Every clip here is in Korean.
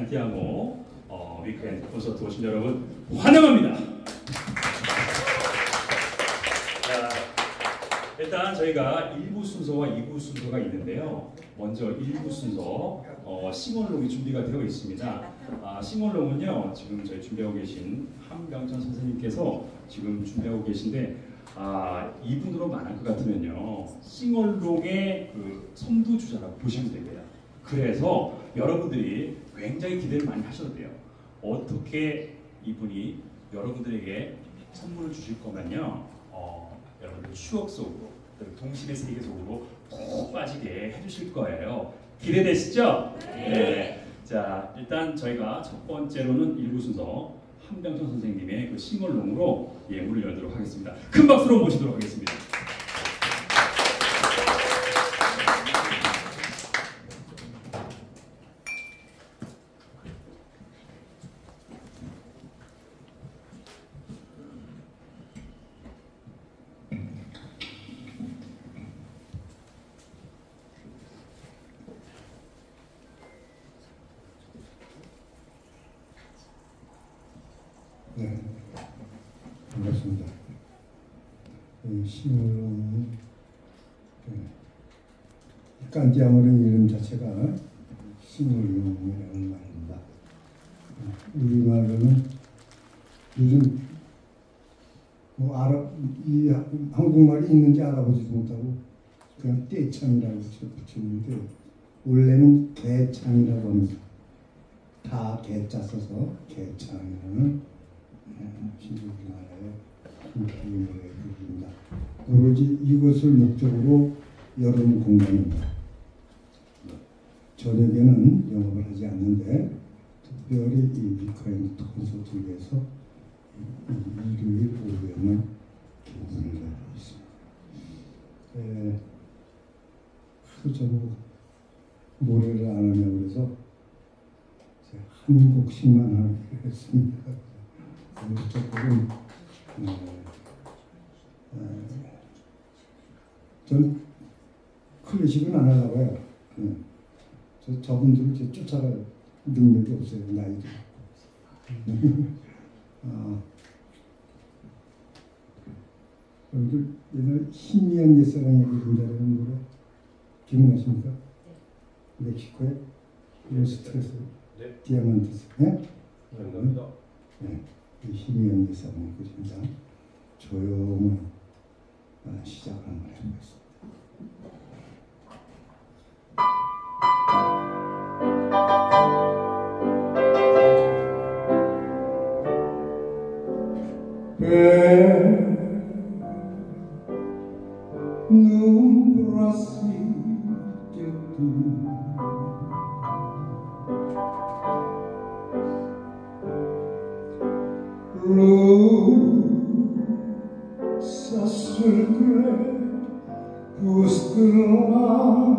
산티아고 어, weekend 콘서트 오신 여러분 환영합니다. 자, 일단 저희가 1부 순서와 2부 순서가 있는데요. 먼저 1부 순서 어, sing-along이 준비가 되어 있습니다. 아, sing-along은요 지금 저희 준비하고 계신 한병천 선생님께서 지금 준비하고 계신데 아, 이분으로 말할 것 같으면요 sing-along의 그 선두주자라고 보시면 됩니다. 그래서 여러분들이 굉장히 기대를 많이 하셔도 돼요. 어떻게 이분이 여러분들에게 선물을 주실 거면요. 어, 여러분들 추억 속으로 그리고 동심의 세계 속으로 푹 빠지게 해주실 거예요. 기대되시죠? 네. 자, 일단 저희가 첫 번째로는 일부 순서 한병천 선생님의 그 싱얼롱으로 예물을 열도록 하겠습니다. 큰 박수로 모시도록 하겠습니다. 네, 반갑습니다. 이 시물론 깐지아모른 이름 자체가 시물론이라는 말입니다. 우리말로는 요즘 뭐 알아 이 한국말이 있는지 알아보지도 못하고 그냥 떼창이라고 붙였는데 원래는 개창이라고 합니다. 다 개자 써서 개창이라는 우리나라의 인기 노래 부릅니다. 오로지 이것을 목적으로 여름 공간입니다. 저녁에는 영업을 하지 않는데 특별히 이 미카엘 콘서트를 위해서 일요일 오후에만 개봉을 하고 있습니다. 에, 하도 저보고 노래를 안 하냐고 그래서 한 곡씩만 하기로 했습니다. 조금 어, 어, 전 클래식은 안 하려고요. 어, 저 저분들을 이제 쫓아갈 능력이 없어요. 나이도. 어, 여러분들 옛날 희미한 옛사랑의 그림자라는 노래 기억나십니까? 멕시코의 로스트레스 네. 디아만티스. 네? 감사합니다. 네, 이 희미한 예사는 그림자 조용한 아, 시작을 한번 해보겠습니다. per non prasite tu. Lo sa sul cre postulam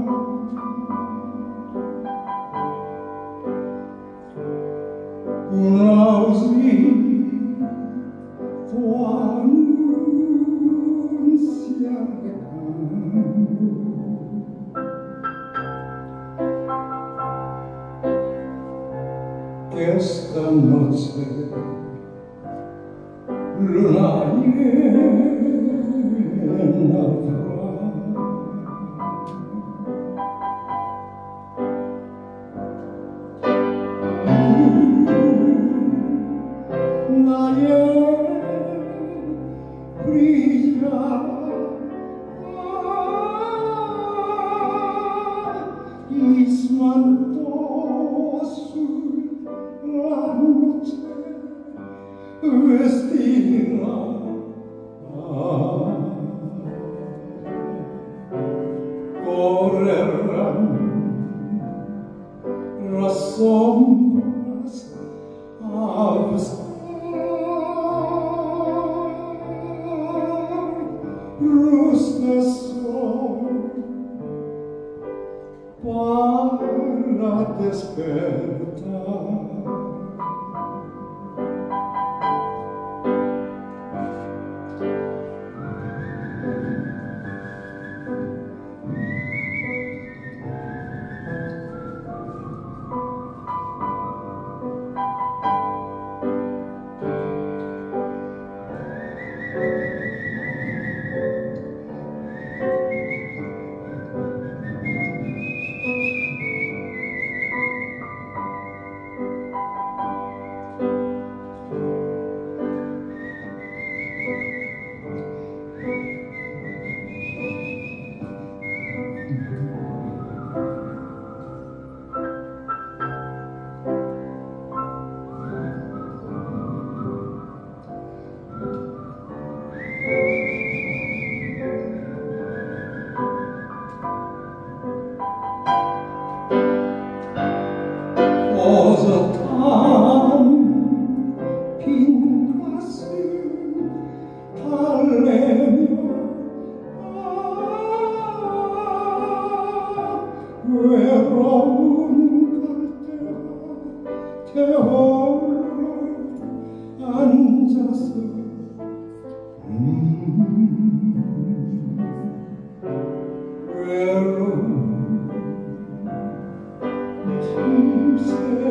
힘센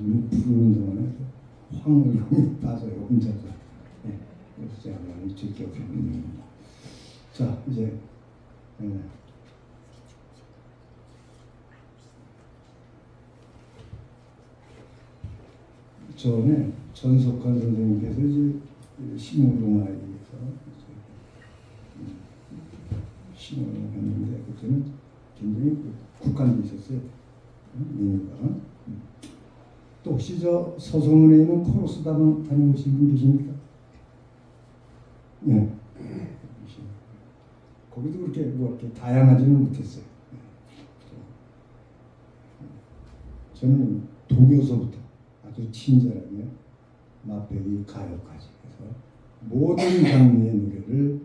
눈푸는 동안에 황우영이 빠져요 혼자서 네. 그래서 제가 많이 즐겨 보는 겁니다 자 이제 네. 전에 전석환 선생님께서 이제 심호동아에서 심호동 음, 했는데 그때는 굉장히 그 국한돼 있었어요 어, 민우가 음. 또 혹시 저 서성원에 있는 코러스 다방 다녀오신 분 계십니까? 네. 거기도 그렇게 뭐 이렇게 다양하지는 못했어요. 네. 저는 동요서부터 아주 친절하게 맛배기 가요까지 해서 모든 장르의 노래를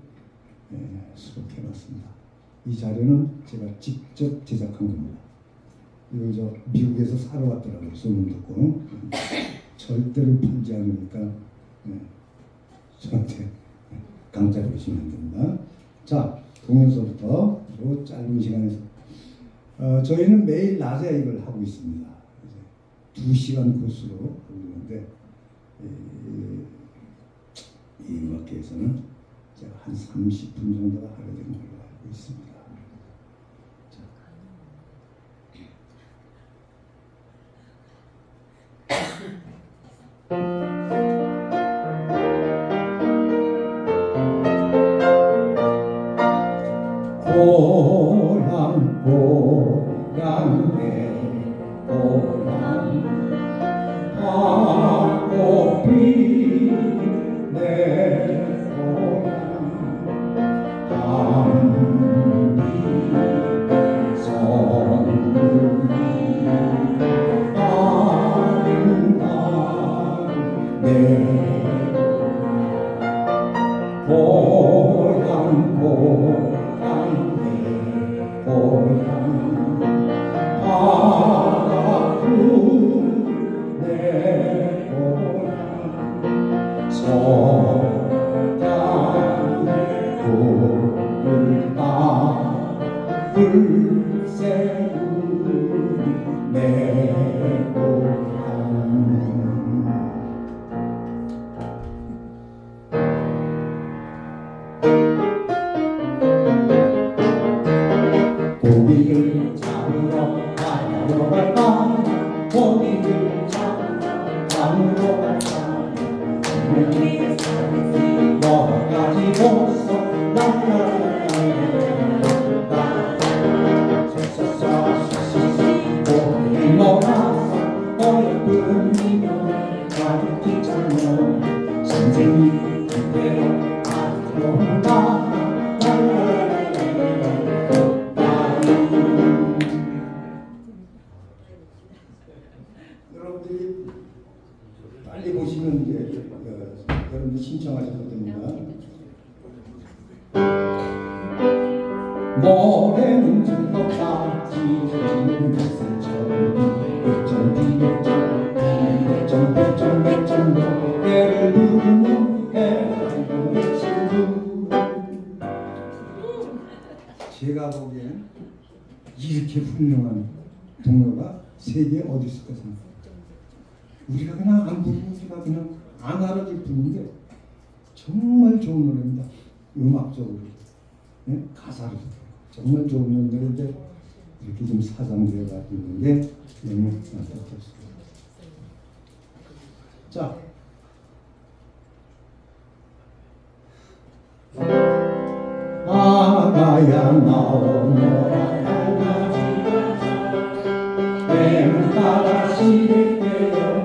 예, 수록해봤습니다. 이 자료는 제가 직접 제작한 겁니다. 저 미국에서 사러 왔더라고요. 소문 듣고 절대로 팔지 않으니까 예, 저한테 강짜 보시면 안 됩니다. 자, 동요서부터 요 짧은 시간에서 어, 저희는 매일 낮에 이걸 하고 있습니다. 이제 두 시간 코스로 이, 이 음악회에서는 제가 한 30분 정도가 하게 된 걸로 알고 있습니다. Thank you. 따 우리가 그냥 안 부르고 우리가 그냥 안 알아줄 뿐인데 정말 좋은 노래입니다. 음악적으로 네? 가사로 정말 좋은 노래인데 이렇게 좀 사장되어가 있는데 네? 너무 네, 안타깝습니다. 자. 아가야 나오너라 내 따라 시리 때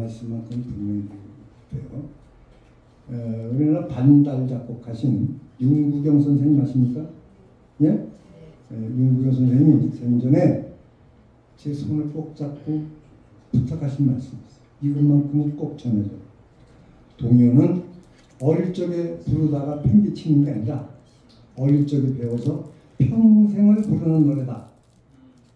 말씀만큼 분명히 드릴게요. 어, 우리나라 반달 작곡하신 윤구경 선생님 아십니까? 예? 예, 윤구경 선생님이 생전에 제 손을 꼭 잡고 부탁하신 있어요. 이것만큼은 꼭 전해줘. 동요는 어릴 적에 부르다가 팽개치는 게 아니라 어릴 적에 배워서 평생을 부르는 노래다.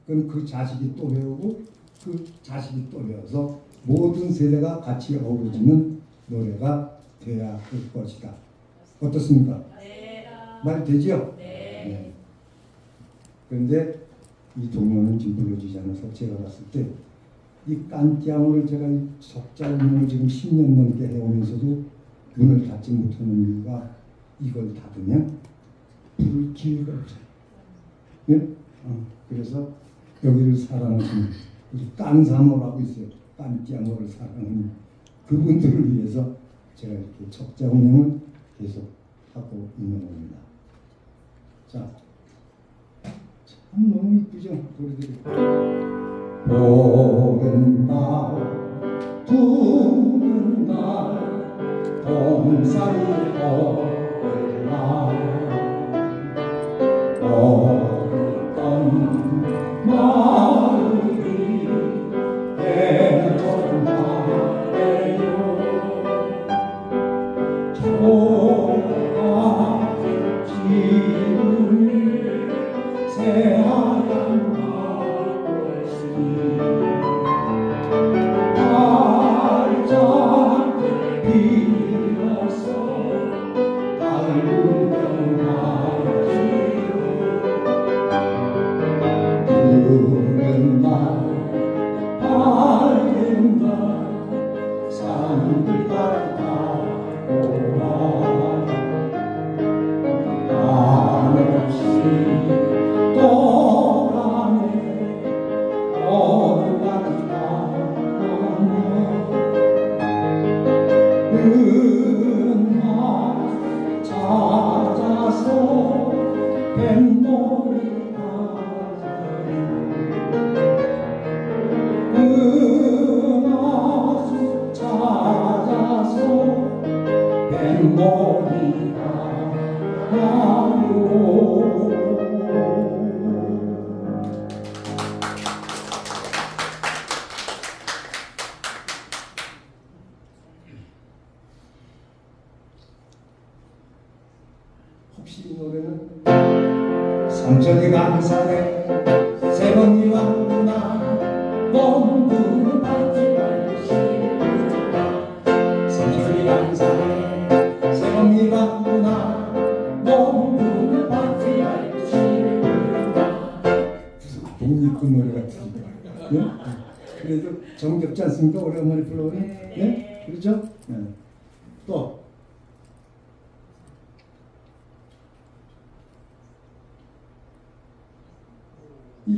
그럼 그 자식이 또 배우고 그 자식이 또 배워서 모든 세대가 같이 어우러지는 노래가 돼야 할 것이다. 어떻습니까? 말 되죠? 네. 그런데 이 동요는 지금 불러지지 않아서 제가 봤을 때 이 깐띠아모를 제가 이 적자 운영을 지금 10년 넘게 해오면서도 문을 닫지 못하는 이유가 이걸 닫으면 부를 기회가 없어요. 예? 어, 그래서 여기를 사랑하시는 우리 깐사모라고 있어요. 깐띠아모를 사랑하는 그분들을 위해서 제가 이렇게 적자 운영을 계속 하고 있는 겁니다. 자, 참 너무 이쁘죠 노래들이. 보는 날, 두는 날, 동산이 올라.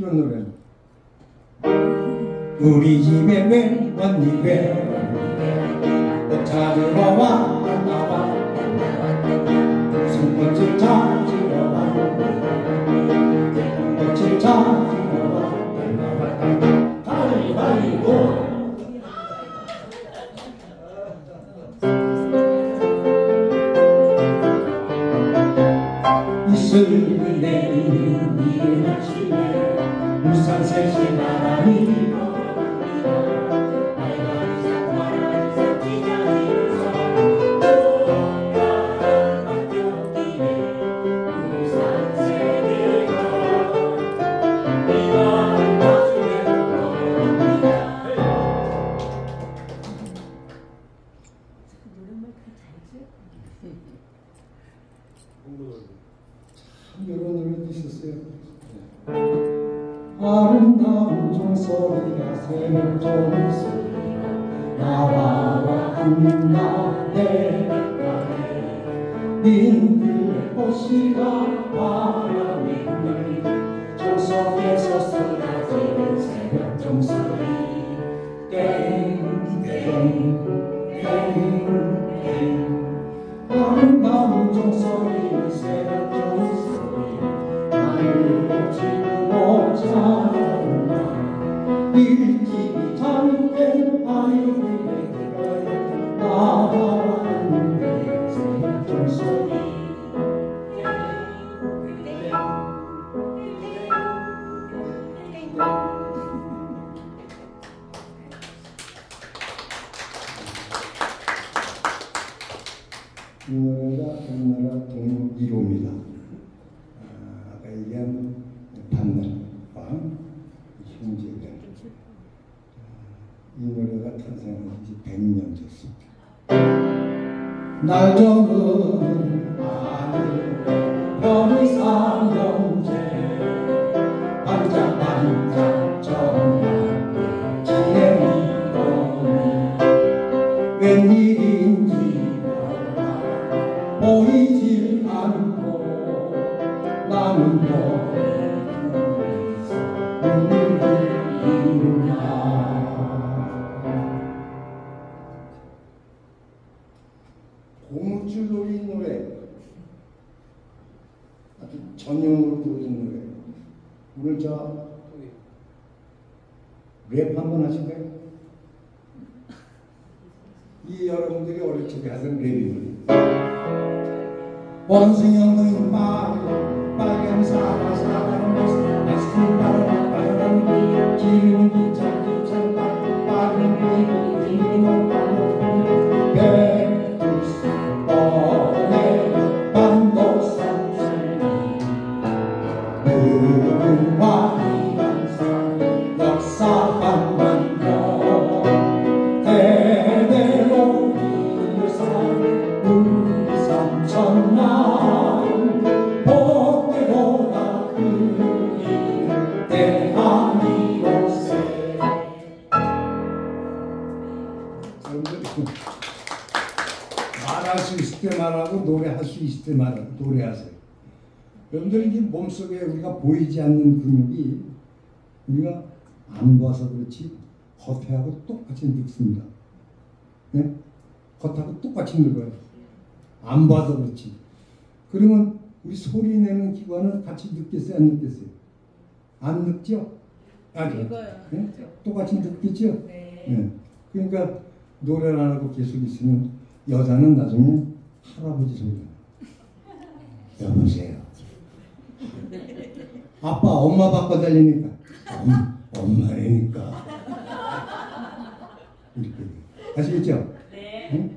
이런 노래는 우리 집에 왜 왔니 왜꽃 찾으러 왔나봐 무슨 꽃을 찾으러 왔나봐 꽃을 찾으러 왔나봐 가위바위보 이슬을 이 노래가 탄생한 지 100년 됐습니다. 날 적은 아들 별이상 형 랩 한번 하실까요? 이 여러분들이 어릴 적에 하던 랩입니다 원숭이형의 말 노래할 수 있을 때 말, 노래하세요. 여러분들 이게 몸속에 우리가 보이지 않는 근육이 우리가 안 봐서 그렇지 겉에하고 똑같이 늙습니다. 네? 겉하고 똑같이 늙어요. 안 봐서 그렇지. 그러면 우리 소리 내는 기관은 같이 늙겠어요? 안 늙겠어요? 안 늙죠? 아, 늙어요. 네? 똑같이 늙겠죠? 네. 네. 그러니까 노래를 안 하고 계속 있으면 여자는 나중에 할아버지 소리가. 여보세요. 아빠 엄마 바꿔 달리니까 엄, 엄마라니까 이렇게 아시겠죠? 네. 응?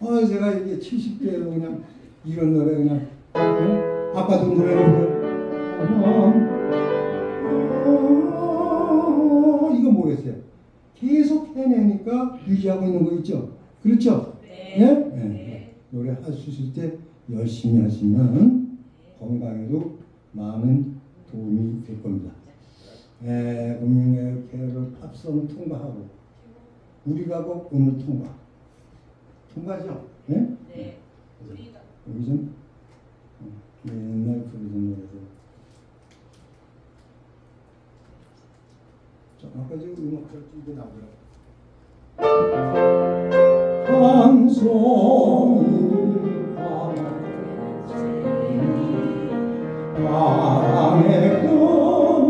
아 제가 이게 70대로 그냥 이런 노래 그냥 응? 아빠도 노래를 부르고 어, 이거 뭐겠어요? 계속 해내니까 유지하고 있는 거 있죠? 그렇죠? 네. 예? 네. 노래 할수 있을 때 열심히 하시면 건강에도 많은 도움이 될 겁니다. 예, 금융의 계를 팝송 통과하고 우리 가곡 오늘 통과. 통과죠? 예? 네. 우리가 여기 좀 어, 옛날 부르던 노래도 자, 아까 저 음악 잘 이게 나오더라고. 한 송이 바람에 끝날라면서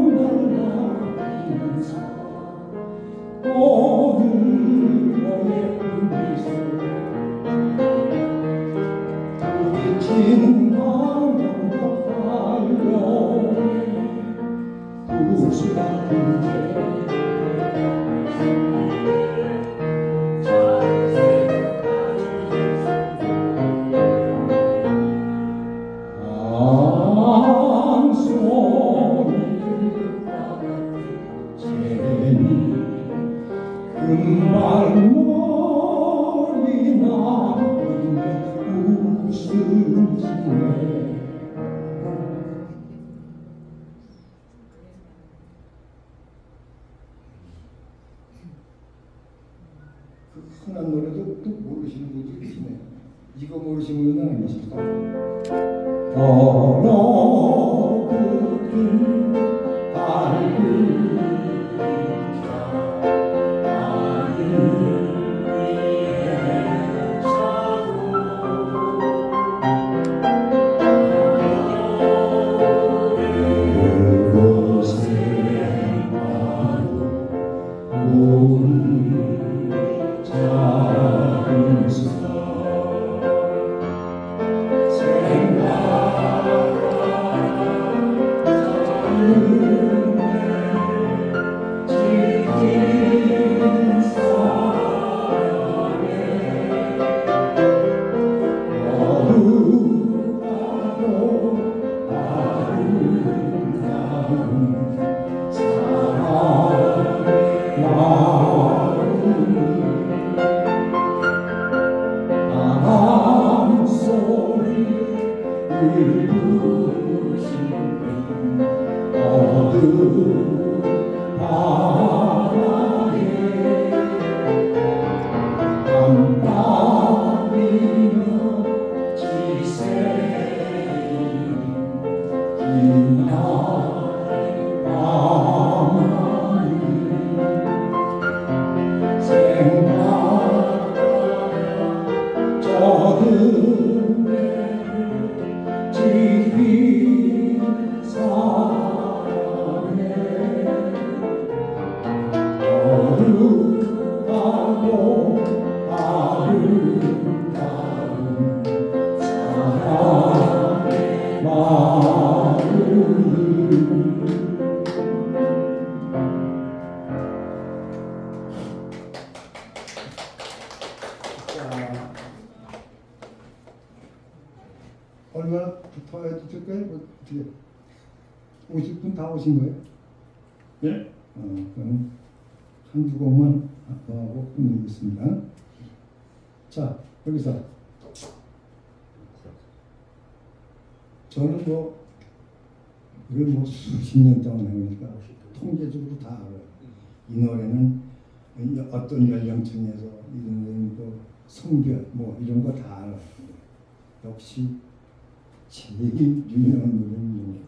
여기서 저는 뭐 이걸 뭐 수십 년 동안 하니까 통계적으로 다 알아요. 이 노래는 어떤 연령층에서 이런 노래는 뭐 성별 뭐 이런 거 다 알아요. 역시 제일 유명한 노래는 뭐예요?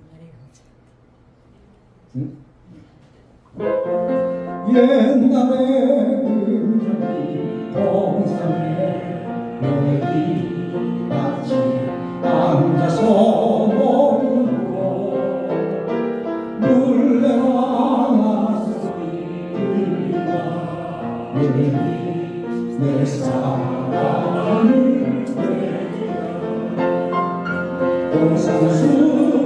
응? 옛날에 동산에 매기 같이 앉아서 먹고 물레와 매기 내 사랑을 동산수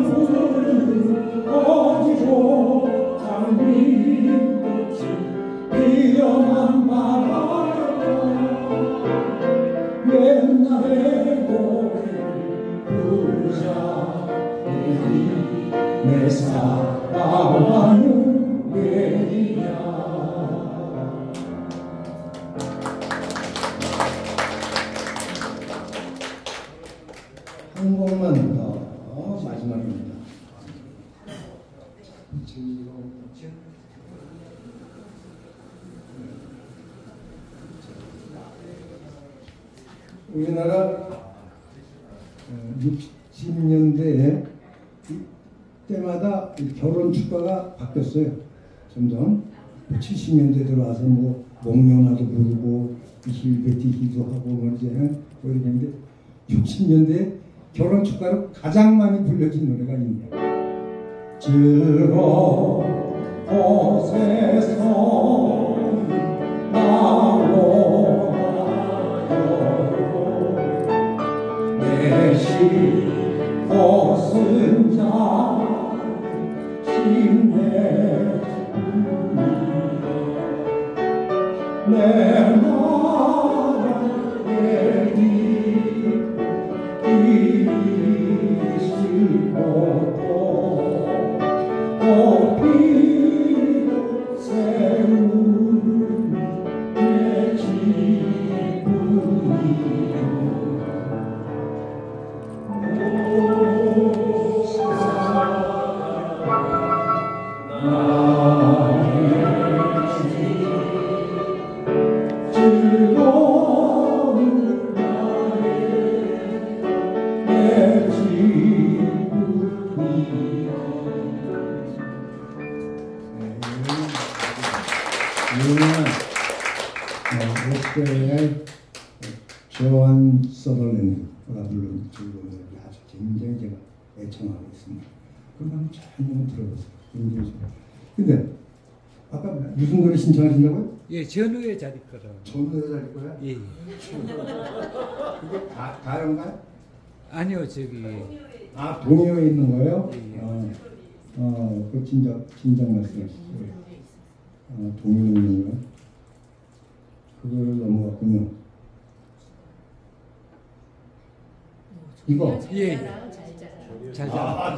어, 마지막입니다. 우리나라 60년대에 때마다 이 결혼 축가가 바뀌었어요. 점점 70년대 들어와서 뭐 목련화도 부르고 힐베티히도 하고 뭐 이제 그러는데 60년대 결혼 축가로 가장 많이 불려진 노래가 있네요. 즐거운 곳에서 내 애청하고 있습니다. 그럼 한번 잘 한번 들어보세요. 근데 아까 무슨 노래 신청하신다고요? 예, 전후의 자리 거라. 전노래 잘 거야? 예, 예. 그게 가, 가요인가요? 아니요, 저기 아 동요에 있는 거예요? 예. 어, 어, 그 진작 진작 말씀하시죠. 어, 동요에 있는 거요? 그거를 넘어갔군요. 이거. 예, 예. 잘잘 아,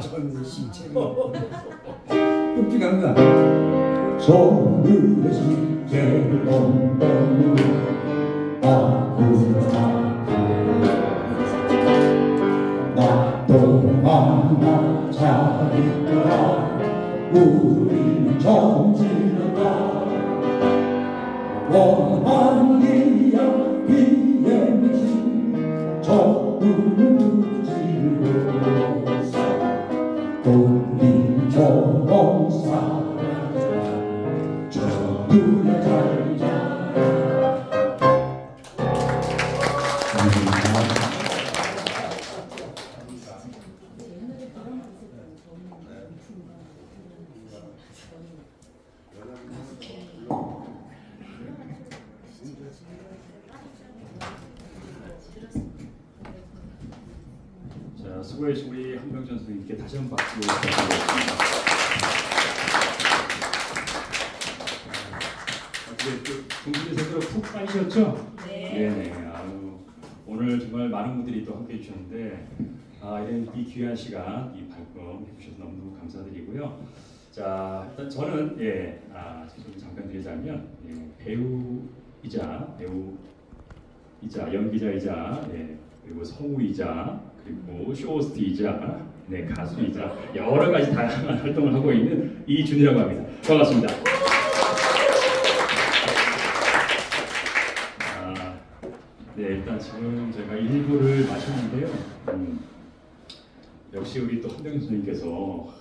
나도 잘 있더라 우리 정지는다. 원한 이야 비행시 저두는 두지로 우리처럼 수고해주신 우리 한병전 선생님께 다시 한번 박수 부탁드리겠습니다. 어떻게 그 공부에 제대로 푹 빠지셨죠? 네. 네네. 아유, 오늘 정말 많은 분들이 또 함께 해주셨는데 아, 이런 이 귀한 시간, 이 발권 해주셔서 너무너무 감사드리고요. 자, 일단 저는 예, 아, 좀 잠깐 드리자면 예, 배우이자 배우이자 연기자이자 예, 그리고 성우이자 그리고 쇼호스트이자 네, 가수이자 여러 가지 다양한 활동을 하고 있는 이준이라고 합니다. 반갑습니다. 아, 네, 일단 지금 저희가 일부를 마쳤는데요. 음, 역시 우리 또 한병 선생님께서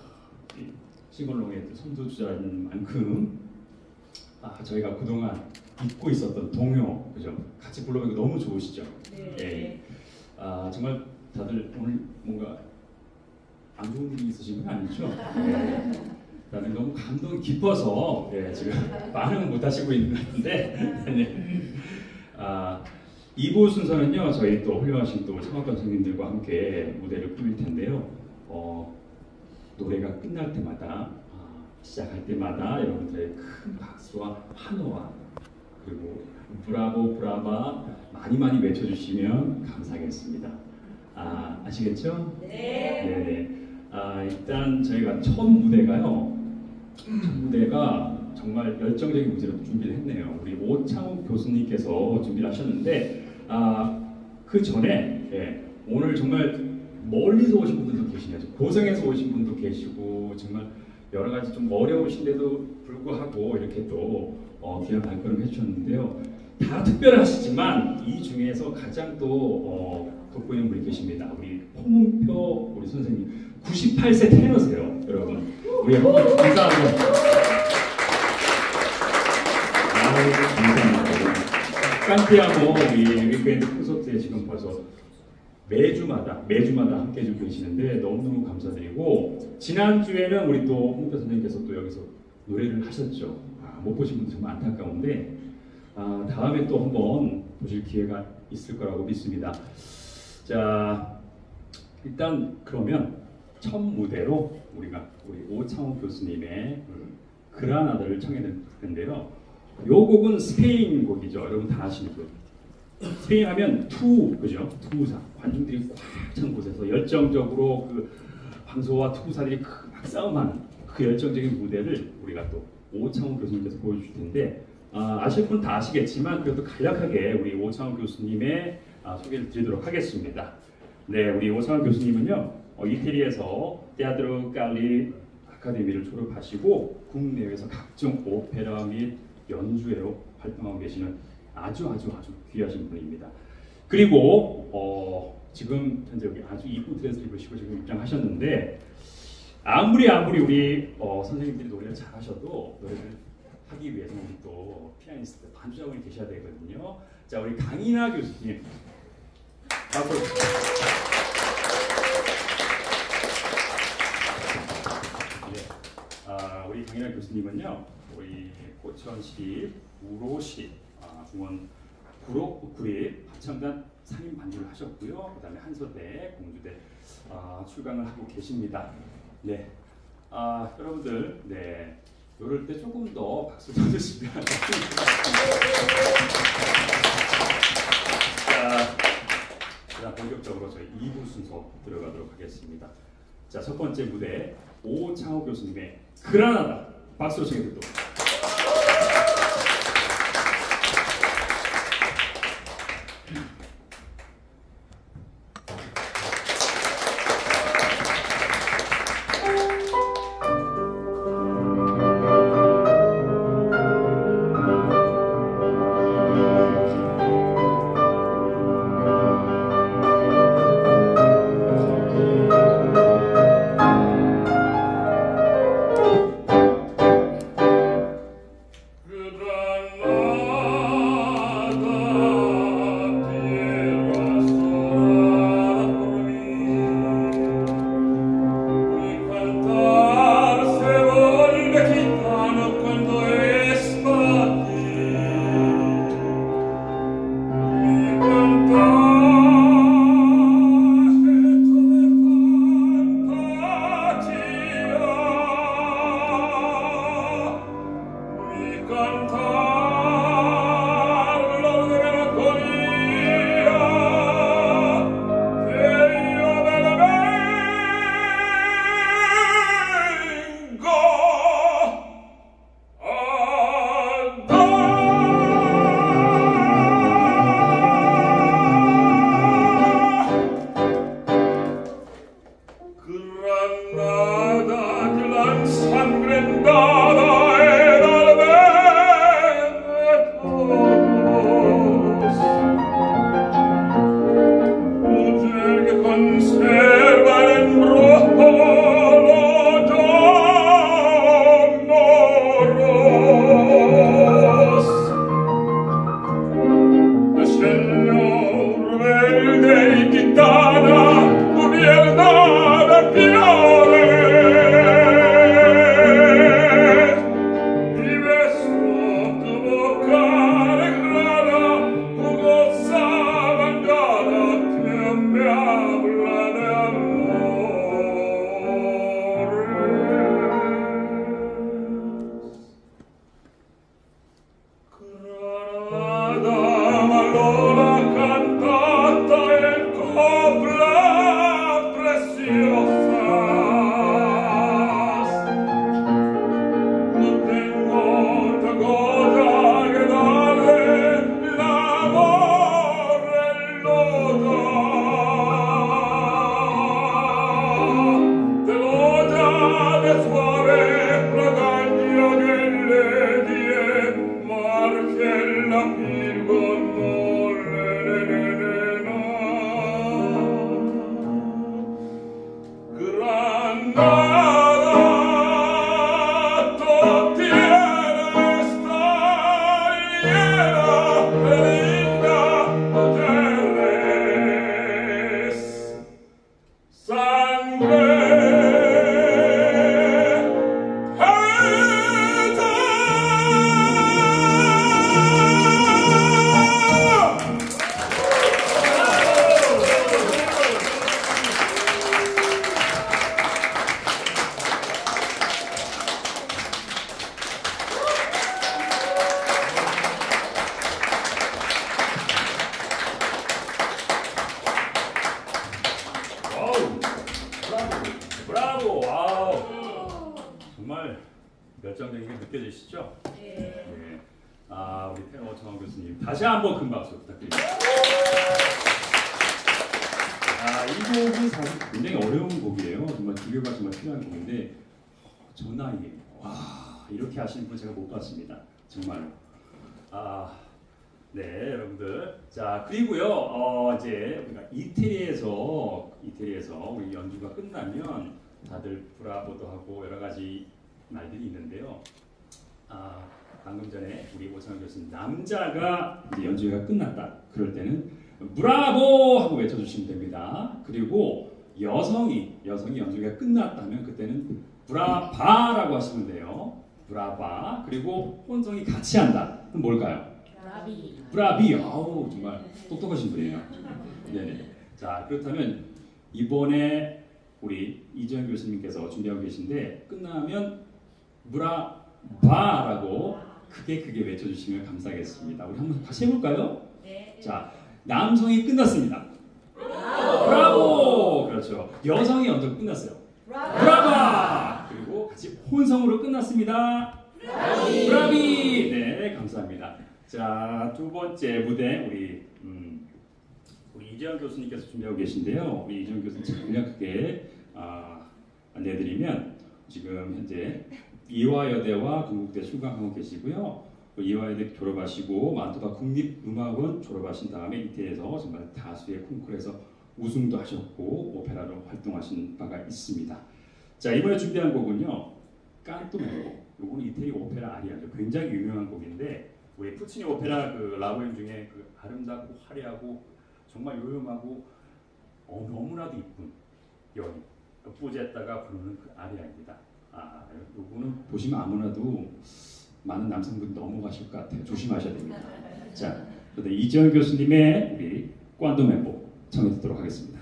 이 싱글롱의 또 선두주자인 만큼 아, 저희가 그동안 잊고 있었던 동요, 그죠? 같이 불러보니까 너무 좋으시죠? 예. 아, 정말 다들 오늘 뭔가 안 좋은 일이 있으신 건 아니죠? 네. 나는 너무 감동이 깊어서 예, 지금 반응을 못 하시고 있는 것 같은데 네. 아, 2부 순서는요 저희 또 훌륭하신 또 성악가 선생님들과 함께 무대를 꾸밀 텐데요 어, 노래가 끝날 때마다 아, 시작할 때마다 여러분들의 큰 박수와 환호와 그리고 브라보 브라바 많이 많이 외쳐주시면 감사하겠습니다 아, 아시겠죠? 네. 네네. 아, 일단 저희가 첫 무대가요. 첫 무대가 정말 열정적인 무대로 준비를 했네요. 우리 오창욱 교수님께서 준비를 하셨는데, 아, 그 전에, 예, 오늘 정말 멀리서 오신 분들도 계시네요. 고성에서 오신 분도 계시고, 정말 여러 가지 좀 어려우신데도 불구하고 이렇게 또 어, 귀한 발걸음 해주셨는데요. 다 특별하시지만 이 중에서 가장 또 어, 돋보이는 분이 계십니다. 우리 홍문표 우리 선생님 98세 테너세요, 여러분. 우리 감사하고 아유 감사합니다. 깐띠아모 우리 weekend 콘서트에 지금 벌써 매주마다 매주마다 함께 해주고 계시는데 너무너무 감사드리고 지난 주에는 우리 또 홍표 선생님께서 또 여기서 노래를 하셨죠. 아, 못 보신 분들 정말 안타까운데 아, 다음에 또 한번 보실 기회가 있을 거라고 믿습니다. 자 일단 그러면 첫 무대로 우리가 우리 오창호 교수님의 음, 그라나다를 청해 들을 텐데요. 요 곡은 스페인 곡이죠. 여러분 다 아시는 곡. 스페인 하면 투우 그죠? 투우사 관중들이 꽉 찬 곳에서 열정적으로 그 방소와 투사들이 그막 싸움하는 그 열정적인 무대를 우리가 또 오창호 교수님께서 보여주실 텐데 아, 아실 분 다 아시겠지만 그래도 간략하게 우리 오창호 교수님의 아, 소개를 드리도록 하겠습니다. 네, 우리 오창호 교수님은요 어, 이태리에서 테아트로 깔리 아카데미를 졸업하시고 국내외에서 각종 오페라 및 연주회로 활동하고 계시는 아주 아주 아주 귀하신 분입니다. 그리고 어, 지금 현재 여기 아주 이쁜 드레스를 입으시고 지금 입장하셨는데 아무리 아무리 우리 어, 선생님들이 노래를 잘하셔도 노래를 하기 위해서는 또 피아니스트 반주자분이 계셔야 되거든요. 자 우리 강인하 교수님 네. 아, 우리 강인환 교수님은요, 우리 고천시 우로시 아, 중원 구로 구립 합창단 상임 반주를 하셨고요. 그다음에 한서대 공주대 아, 출강을 하고 계십니다. 네, 아, 여러분들, 네, 이럴 때 조금 더 박수 쳐주시면 자, 그다음 본격적으로 저희 2부 순서 들어가도록 하겠습니다. 자, 첫 번째 무대 오창호 교수님의 그라나다 박수로 청해 듣도록. 연주가 끝나면 다들 브라보도 하고 여러 가지 말들이 있는데요. 아, 방금 전에 우리 오창호 교수님 남자가 이제 연주가 끝났다. 그럴 때는 브라보 하고 외쳐주시면 됩니다. 그리고 여성이 여성이 연주가 끝났다면 그때는 브라바라고 하시면 돼요. 브라바 그리고 혼성이 같이 한다. 그럼 뭘까요? 라비. 브라비. 아우 정말 똑똑하신 분이에요. 네. 자 그렇다면 이번에 우리 이재현 교수님께서 준비하고 계신데 끝나면 브라바라고 크게 크게 외쳐주시면 감사하겠습니다. 우리 한번 다시 해볼까요? 네. 자 남성이 끝났습니다. 브라보. 그렇죠. 여성이 먼저 끝났어요. 브라바. 그리고 같이 혼성으로 끝났습니다. 브라비. 네, 감사합니다. 자, 두 번째 무대 우리 이재현 교수님께서 준비하고 계신데요. 우리 이재현 교수님 간략하게 아, 안내드리면 지금 현재 이화여대와 건국대 출강하고 계시고요. 그 이화여대 졸업하시고 만토바 국립음악원 졸업하신 다음에 이태에서 정말 다수의 콩쿠르에서 우승도 하셨고 오페라로 활동하신 바가 있습니다. 자 이번에 준비한 곡은요 깐뚜메고 요거는 이태리 오페라 아리아죠 굉장히 유명한 곡인데 우리 푸치니 오페라 그 라보엠 중에 그 아름답고 화려하고 정말 요염하고 어, 너무나도 이쁜 여인 뿌제다가 부르는 그 아리아입니다. 아 요거는 보시면 아무나도 많은 남성분 넘어가실 것 같아요. 조심하셔야 됩니다. 자, 그런데 이지현 교수님의 우리 꽌도 멤버 청해 듣도록 하겠습니다.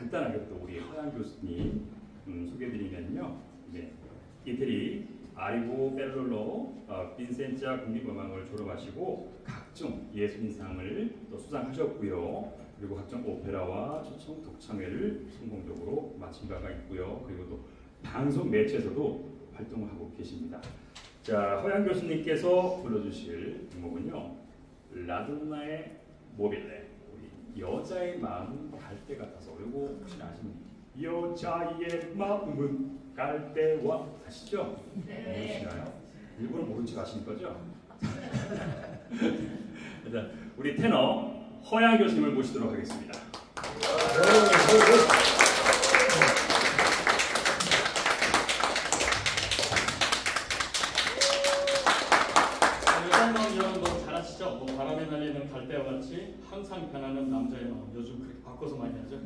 간단하게 또 우리 허양 교수님 음, 소개드리면요. 네. 이태리 아리고 벨롤로 어, 빈센자 국립음악을 졸업하시고 각종 예술인상을 또 수상하셨고요. 그리고 각종 오페라와 초청 독창회를 성공적으로 마친 바가 있고요. 그리고 또 방송 매체에서도 활동을 하고 계십니다. 자, 허양 교수님께서 불러주실 곡은요. 라돈나의 모빌레. 여자의 마음은 갈대 같아서 이거 혹시 아십니까? 여자의 마음은 갈대와 아시죠? 모르시나요? 일부러 모른 척 하시는 거죠? 일단 우리 테너 허양 교수님을 모시도록 하겠습니다. 여자의 마음 여러분 너무 잘 아시죠? 뭐 날리는 갈대와 같이 항상 변하는 남자의 마음 요즘 그렇게 바꿔서 많이 하죠.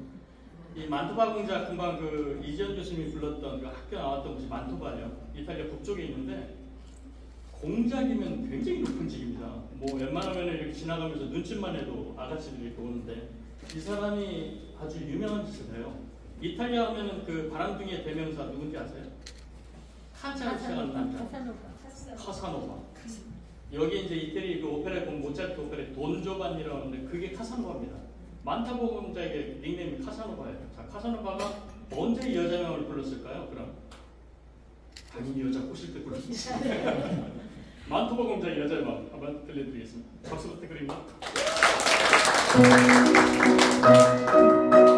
이 만토바 공작 금방 그 이지연 교수님이 불렀던 그 학교 나왔던 곳이 만토바예요. 이탈리아 북쪽에 있는데 공작이면 굉장히 높은 직입니다. 뭐 웬만하면 이렇게 지나가면서 눈짓만 해도 아가씨들이 이렇게 오는데 이 사람이 아주 유명한 짓을 해요. 이탈리아 하면은 그 바람둥이의 대명사 누군지 아세요? 카자로 시작하는 남자. 카사노바. 여기 이제 이태리 그 오페라에 보면 모차르트 오페라에 돈조반이라고 하는데 그게 카사노바입니다. 만타보 공자에게 닉네임이 카사노바예요. 자, 카사노바가 언제 이 여자 명을 불렀을까요? 그럼 당연히 여자 꼬실 때 불렀습니다. 만토바 공자의 여자의 마음 한번 들려드리겠습니다. 박수 부탁드립니다.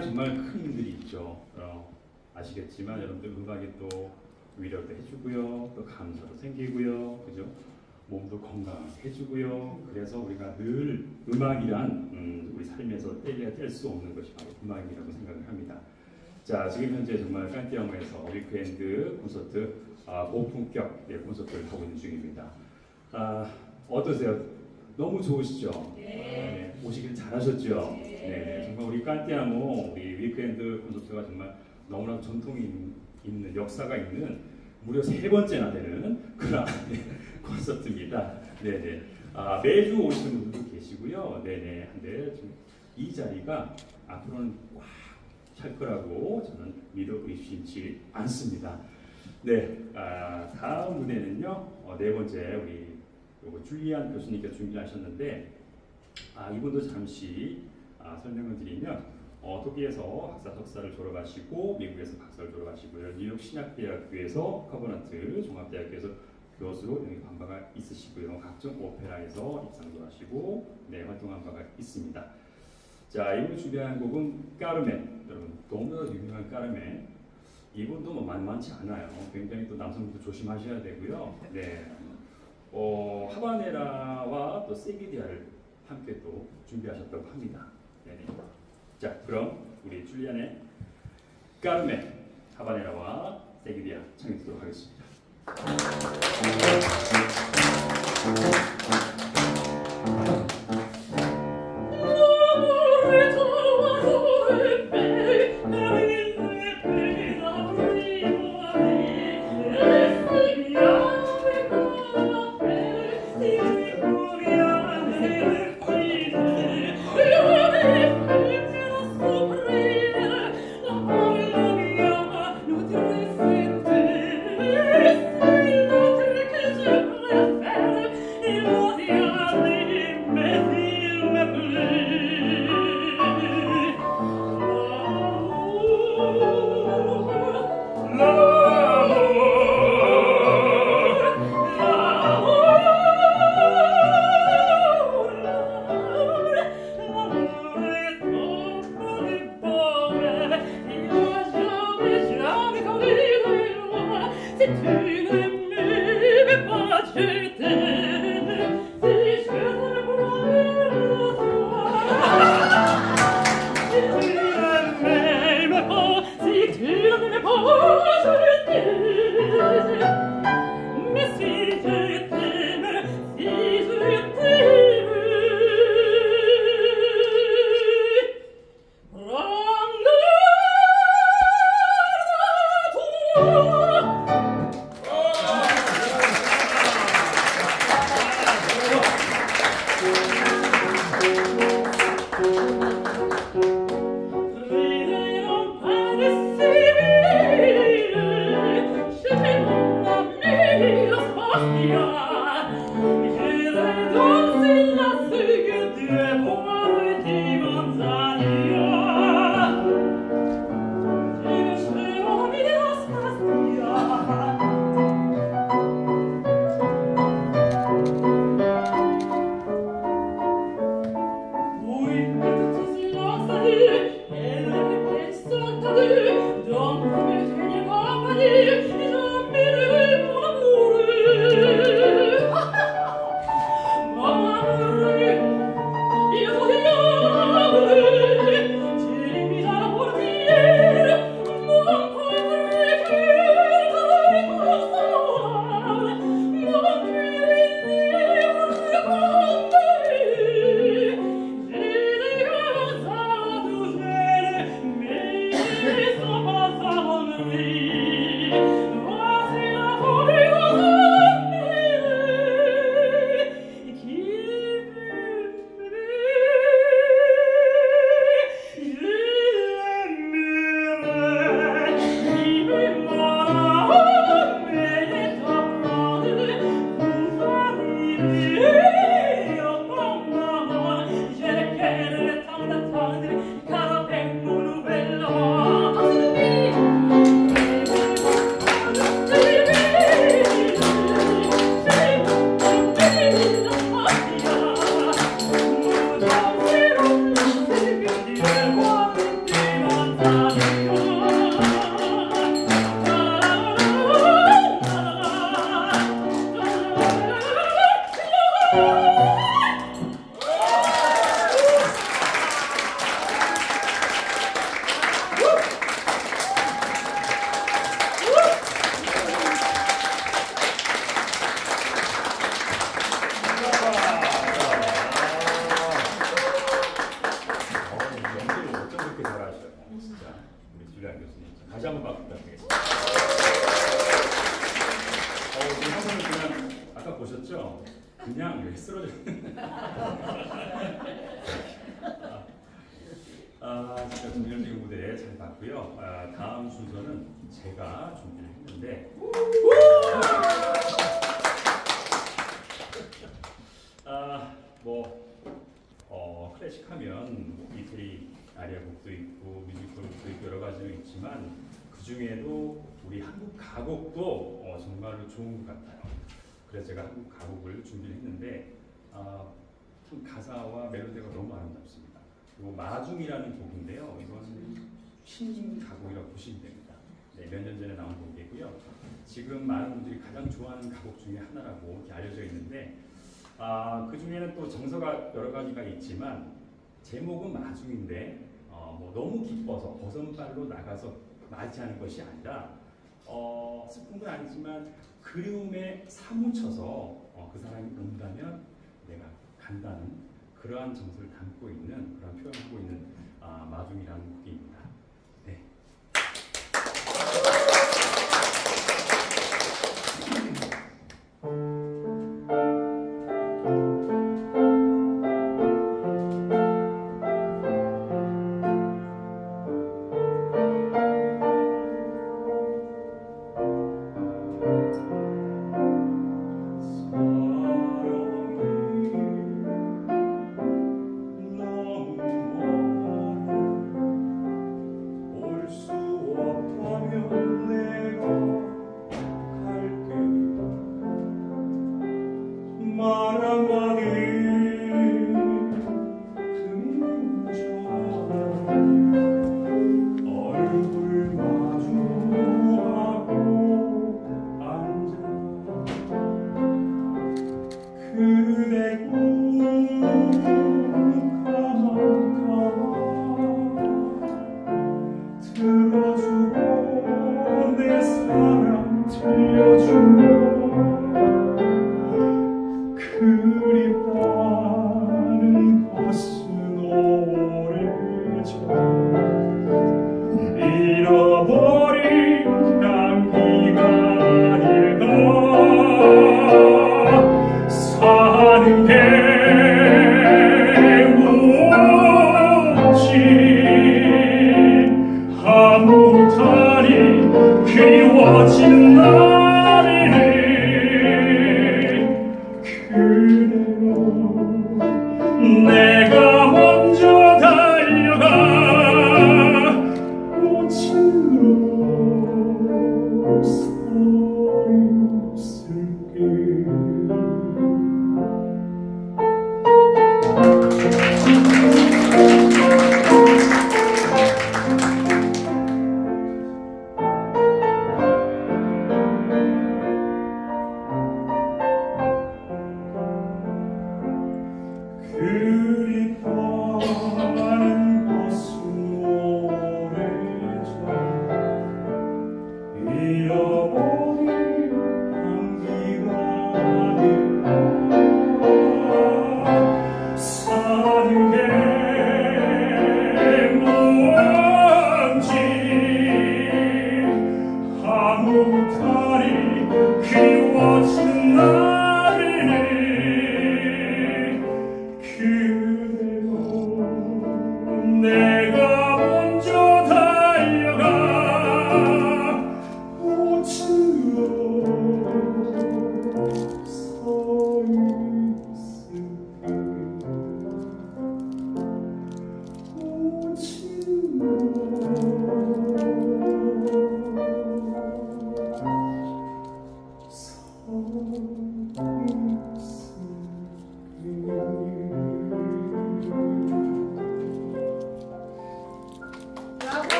음악에는 정말 큰 힘들이 있죠. 어, 아시겠지만 여러분들 음악이 또 위로도 해주고요, 또 감사도 생기고요, 그죠? 몸도 건강하게 해주고요. 그래서 우리가 늘 음악이란 음, 우리 삶에서 뗄래야 뗄 수 없는 것이 바로 음악이라고 생각을 합니다. 자, 지금 현재 정말 깐띠아모에서 weekend 콘서트 아, 고품격 네, 콘서트를 하고 있는 중입니다. 아, 어떠세요? 너무 좋으시죠? 네. 오시길 잘하셨죠? 네. 정말 우리 깐띠아모 우리 weekend 콘서트가 정말 너무나 전통이 있는- 역사가 있는 무려 세 번째나 되는 그런 콘서트입니다. 네네. 아, 매주 오시는 분들도 계시고요. 네네. 근데 지금 이 자리가 앞으로는 꽉 찰 거라고 저는 믿어 의심치 않습니다. 네, 아, 다음 무대는요. 어, 네 번째 우리 요거 줄리안 교수님께서 준비하셨는데 아, 이분도 잠시 아, 설명을 드리면 어, 독일에서 학사 석사를 졸업하시고 미국에서 박사를 졸업하시고요. 뉴욕 신학대학교에서 Covenant 종합대학교에서 교수로 영입한 바가 있으시고요. 각종 오페라에서 입상도 하시고 네, 활동한 바가 있습니다. 자, 이분이 준비한 곡은 까르멘. 여러분, 너무나 유명한 까르멘. 이분도 뭐 만만치 않아요. 굉장히 또 남성분도 조심하셔야 되고요. 네. 어, 하바네라와 또 세기디야를 함께 또 준비하셨다고 합니다. 네. 자, 그럼 우리 줄리안의 까르멘, 하바네라와 세기디아 청해 듣도록 하겠습니다. 중에도 우리 한국 가곡도 어, 정말로 좋은 것 같아요. 그래서 제가 한국 가곡을 준비를 했는데 아, 참 가사와 멜로디가 너무 아름답습니다. 그리고 마중이라는 곡인데요. 이건 신인 가곡이라고 보시면 됩니다. 네, 몇 년 전에 나온 곡이고요. 지금 많은 분들이 가장 좋아하는 가곡 중에 하나라고 이렇게 알려져 있는데 아, 그 중에는 또 정서가 여러 가지가 있지만 제목은 마중인데 어, 뭐 너무 기뻐서 버선발로 나가서 맞이하는 것이 아니라 어, 건 아니지만 그리움에 사무쳐서 어, 그 사람이 온다면 내가 간다는 그러한 정서를 담고 있는 그런 표현하고 있는 아, 마중이라는 곡입니다.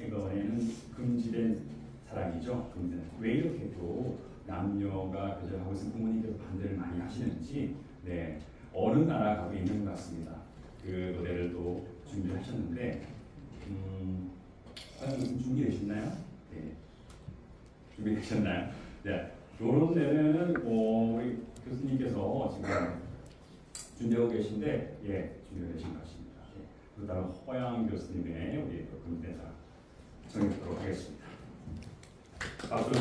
이거에는 금지된 사랑이죠. 금지된. 왜 이렇게 또 남녀가 교제를 하고 있으면 부모님께서 반대를 많이 하시는지 네 어느 나라 가고 있는 것 같습니다. 그 노래를 또 준비하셨는데 음, 과연 준비되셨나요? 네. 준비되셨나요? 네. 요런 데는 어, 우리 교수님께서 지금 준비하고 계신데 예 준비되신 것 같습니다. 예. 그다음 허양 교수님의 우리 그 금대사 정해보도록 하겠습니다. 아, 박수.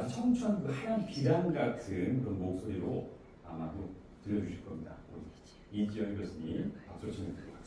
아주 청춘한 그 하얀 비단 같은 그런 목소리로 아마도 들려주실 겁니다. 이지영 교수님 박수 치면 됩니다.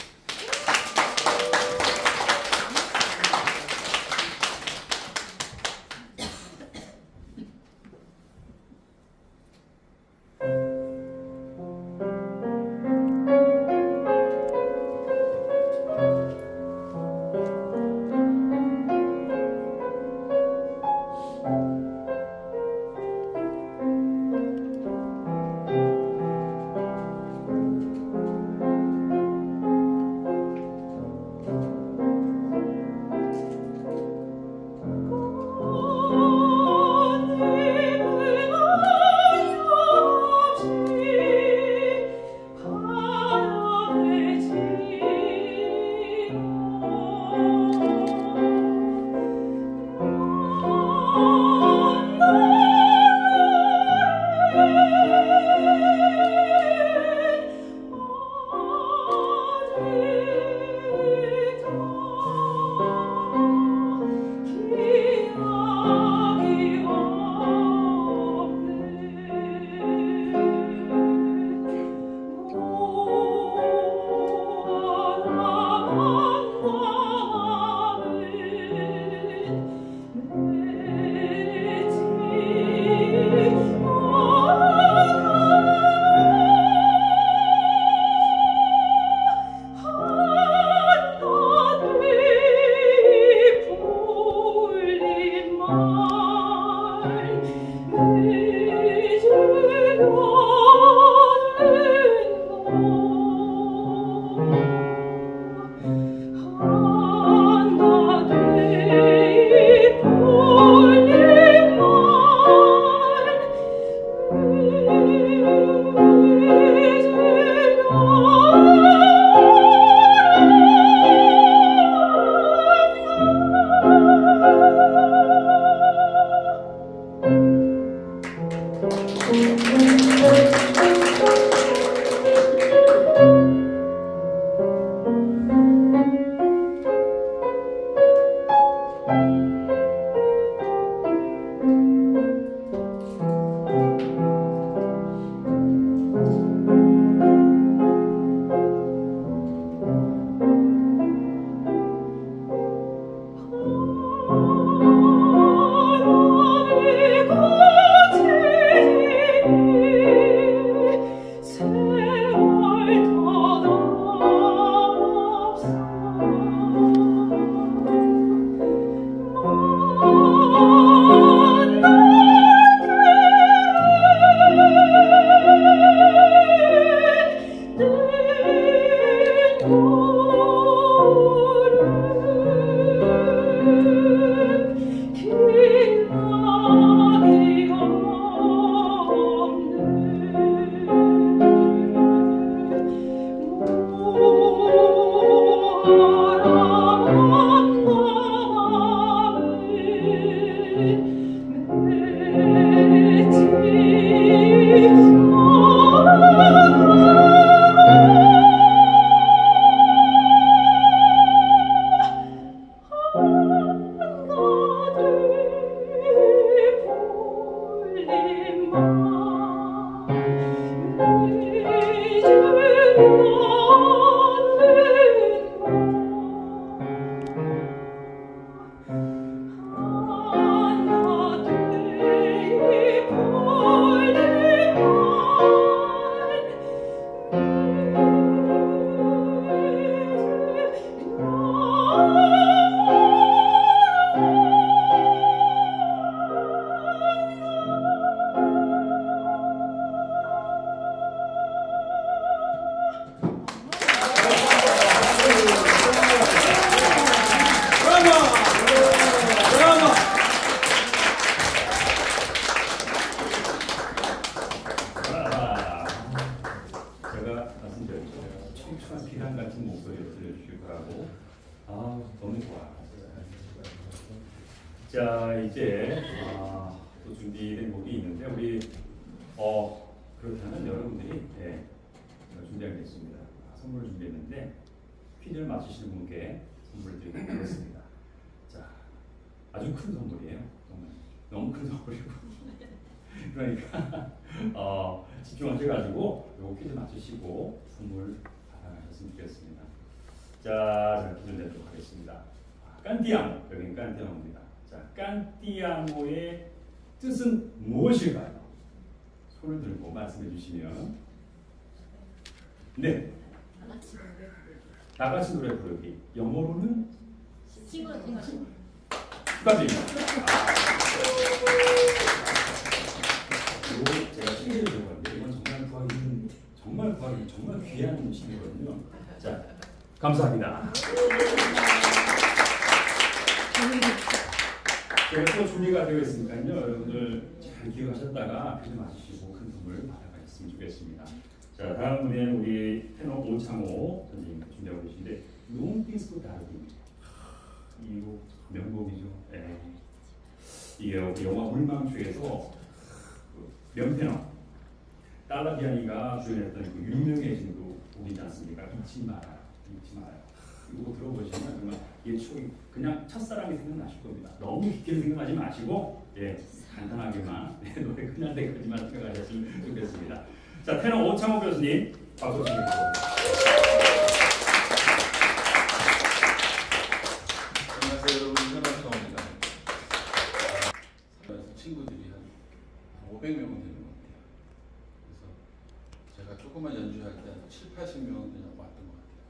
같은 목소리로 들려주실 거라고. 아, 너무 좋아. 자, 이제 아, 또 준비된 곡이 있는데 우리 어 그렇다면 여러분들이 예, 제가 준비하겠습니다. 아, 선물을 준비했는데 퀴즈를 맞추시는 분께 선물을 드리도록 하겠습니다. 자, 아주 큰 선물이에요. 정말 너무 큰 선물이고. 그러니까 어, 집중하셔가지고 요거 퀴즈 맞추시고 선물 좋겠습니다. 자, 내도록 하겠습니다. 아, 깐띠아모, 여기는 깐띠아모입니다. 자, 깐띠아모의 뜻은 무엇일까요? 손을 들고 말씀해 주시면 네, 다 같이 노래 부르기. 영어로는 축하드립니다. 그리고 제가 챙겨드릴 건데 이건 정말 구하기 힘든- 정말 구하기 정말 귀한 음식이거든요. 자, 감사합니다. 제가 또 준비가 되어 있으니까요. 여러분들 잘 기억하셨다가 퀴즈 맞으시고 큰 선물 받아가셨으면 좋겠습니다. 자, 다음 무대는 우리 테너 오창호 선생님 준비하고 계신데 농디스코 다루기 이곡 명곡이죠. 예. 이게 영화 물망초에서 그 명태너 딸라비아니가 주연했던 그 유명해진 그 곡이지 않습니까? 잊지 말아요. 잊지 말아요. 이거 들어보시면 정말 이 추억이 그냥 첫사랑이 생각나실 겁니다. 너무 깊게 생각하지 마시고 예 간단하게만 네, 노래 끝날 때까지만 생각하셨으면 좋겠습니다. 자 테너 오창호 교수님 박수 한 500명은 되는 제가 조금만 연주할 때한 7, 80명은 그냥 왔던 것 같아요.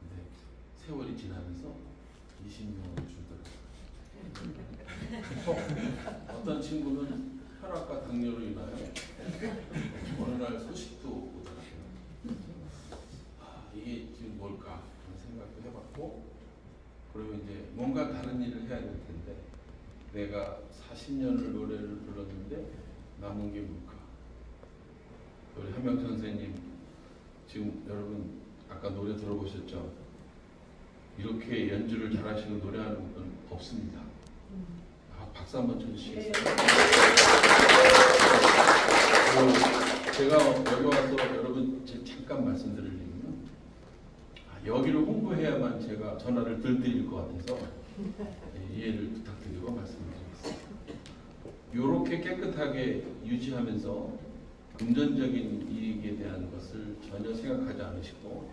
근데 세월이 지나면서 20명을 줄더라고요. 어떤 친구는 혈압과 당뇨로 인하여 어느 날 소식도 오더라고요. 아, 이게 지금 뭘까 그런 생각도 해봤고 그리고 이제 뭔가 다른 일을 해야 될 텐데 내가 40년을 노래를 불렀는데 남은 게 뭘까? 우리 한명 선생님 지금 여러분 아까 노래 들어보셨죠? 이렇게 연주를 잘하시는 노래하는 분은 없습니다. 아, 박수 한번 쳐주시겠어요? 그 제가 여기 와서 여러분 잠깐 말씀드리려면 아, 여기를 홍보해야만 제가 전화를 덜 드릴 것 같아서 예, 이해를 부탁드리고 말씀드리겠습니다. 이렇게 깨끗하게 유지하면서 금전적인 이익에 대한 것을 전혀 생각하지 않으시고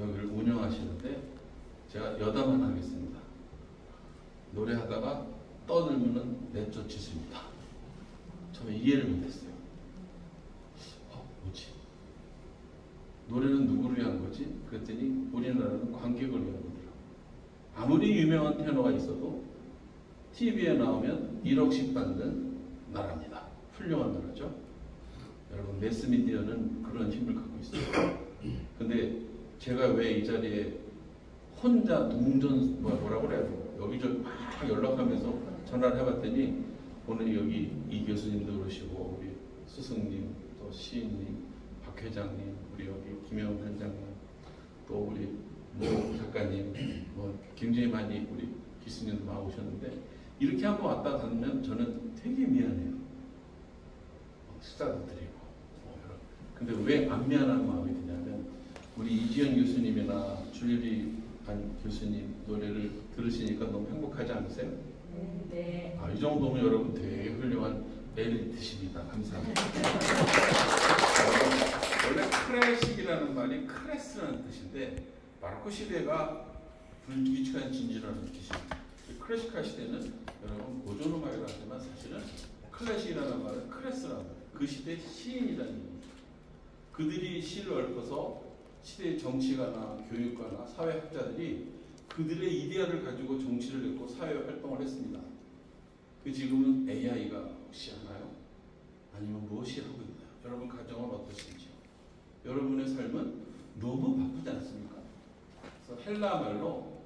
여기를 운영하시는데 제가 여담만 하겠습니다. 노래하다가 떠들면은 내쫓으십니다. 처음에 이해를 못했어요. 어, 뭐지? 노래는 누구를 위한 거지? 그랬더니 우리나라는 관객을 위한 거더라고요. 아무리 유명한 테너가 있어도 TV에 나오면 1억씩 받는 나라입니다. 훌륭한 나라죠. 여러분 매스미디어는 그런 힘을 갖고 있어요. 근데 제가 왜 이 자리에 혼자 동전 뭐- 뭐라고 그래야 돼요? 여기저기 막 연락하면서 전화를 해봤더니 오늘 여기 이 교수님도 그러시고 우리 스승님 또 시인님 박 회장님 우리 여기 김영 단장님 또 우리 모 작가님 뭐 굉장히 많이 우리 기수님도 많이 오셨는데 이렇게 한번 왔다 갔으면 저는 되게 미안해요. 어, 식사도 드리고. 근데 왜 안 미안한 마음이 드냐면 우리 이지영 교수님이나 줄리 반 교수님 노래를 들으시니까 너무 행복하지 않으세요? 네. 아, 이 정도면 여러분 되게 훌륭한 엘리트십니다. 감사합니다. 원래 클래식이라는 말이 크레스라는 뜻인데 바로크 시대가 불규칙한 진지라는 뜻입니다. 클래식화 시대는 여러분 고전음악이라 하지만 사실은 클래식이라는 말은 말이에요. 그 시대 시인이라는. 그 그들이 시를 읊어서 시대의 정치가나 교육가나 사회학자들이 그들의 이데아를 가지고 정치를 읽고 사회 활동을 했습니다. 그 지금은 AI가 혹시 하나요? 아니면 무엇이 하고 있나요? 여러분 가정은 어떠신지요? 여러분의 삶은 너무 바쁘지 않습니까? 그래서 헬라 말로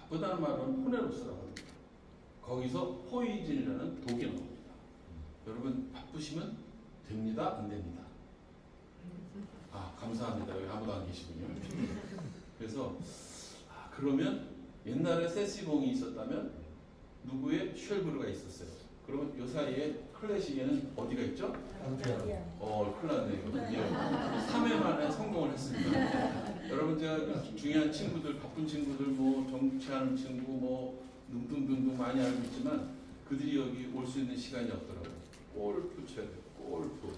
바쁘다는 말은 호네로스라고 합니다. 거기서 포이즌이라는 독이 나옵니다. 여러분 바쁘시면 됩니다, 안 됩니다. 아 감사합니다. 여기 아무도 안 계시군요. 그래서 아, 그러면 옛날에 세시봉이 있었다면 누구의 쉘브르가 있었어요. 그러면 요 사이에 클래식에는 어디가 있죠? 어, 큰일 났네요. 예. 3회 만에 성공을 했습니다. 여러분, 제가 중요한 친구들, 바쁜 친구들, 뭐, 정치하는 친구, 뭐, 등등등등 많이 알고 있지만, 그들이 여기 올 수 있는 시간이 없더라고요. 골프 쳐야 돼요. 골프.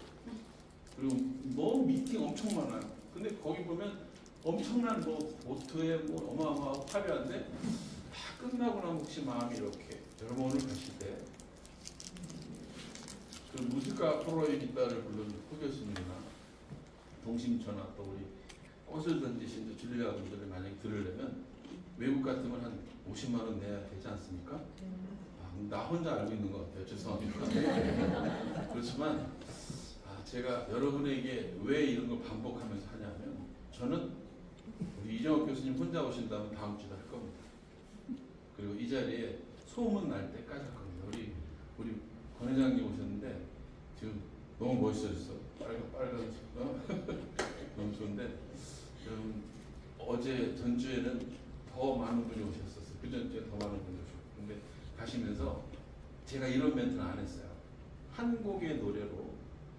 그리고 뭐 미팅 엄청 많아요. 근데 거기 보면 엄청난 뭐 모토에 뭐 어마어마하고 화려한데 다 끝나고 나면 혹시 마음이 이렇게 여러분 오늘 가실 때 그 무지가 프로의 기타를 부르는 후 교수님이나 동심처나 또 우리 꽃을 던지신 줄리아 분들을 만약에 들으려면 외국 같으면 한 50만 원 내야 되지 않습니까? 아, 나 혼자 알고 있는 것 같아요. 죄송합니다. 그렇지만 아, 제가 여러분에게 왜 이런 걸 반복하면서 하냐면 저는 우리 이정욱 교수님 혼자 오신다면 다음 주도 할 겁니다. 그리고 이 자리에 소문 날 때까지 할 겁니다. 우리 우리 권 회장님 오셨는데 지금 너무 멋있어졌어. 빨간 빨간 어? 너무 좋은데 여러분 어제 전주에는 더 많은 분이 오셨었어요. 그 전주에 더 많은 분이 오셨고 근데 가시면서 제가 이런 멘트는 안 했어요. 한 곡의 노래로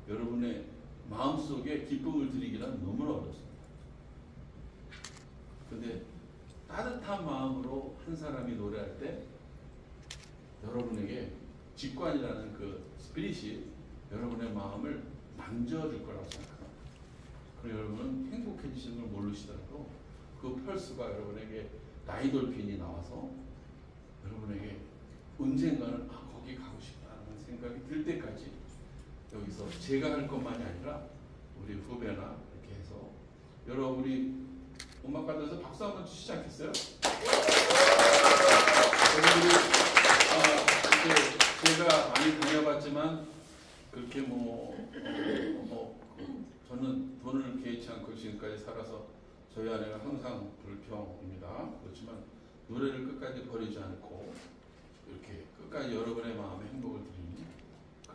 여러분의 마음속에 기쁨을 드리기란 너무나 어렵습니다. 근데 따뜻한 마음으로 한 사람이 노래할 때 여러분에게 직관이라는 그 스피릿이 여러분의 마음을 만져줄 거라고 생각합니다. 그럼 여러분은 행복해지시는 걸 모르시더라도 그 펄스가 여러분에게 나이돌핀이 나와서 여러분에게 언젠가는 아 거기 가고 싶다는 생각이 들 때까지 여기서 제가 할 것만이 아니라 우리 후배나 이렇게 해서 여러분 우리 음악 가들에서 박수 한번 주시지 않겠어요? 아, 제가 많이 다녀봤지만 그렇게 뭐, 어, 뭐 그, 저는 돈을 개의치 않고 지금까지 살아서 저희 아내가 항상 불평입니다. 그렇지만 노래를 끝까지 버리지 않고 이렇게 끝까지 여러분의 마음에 행복을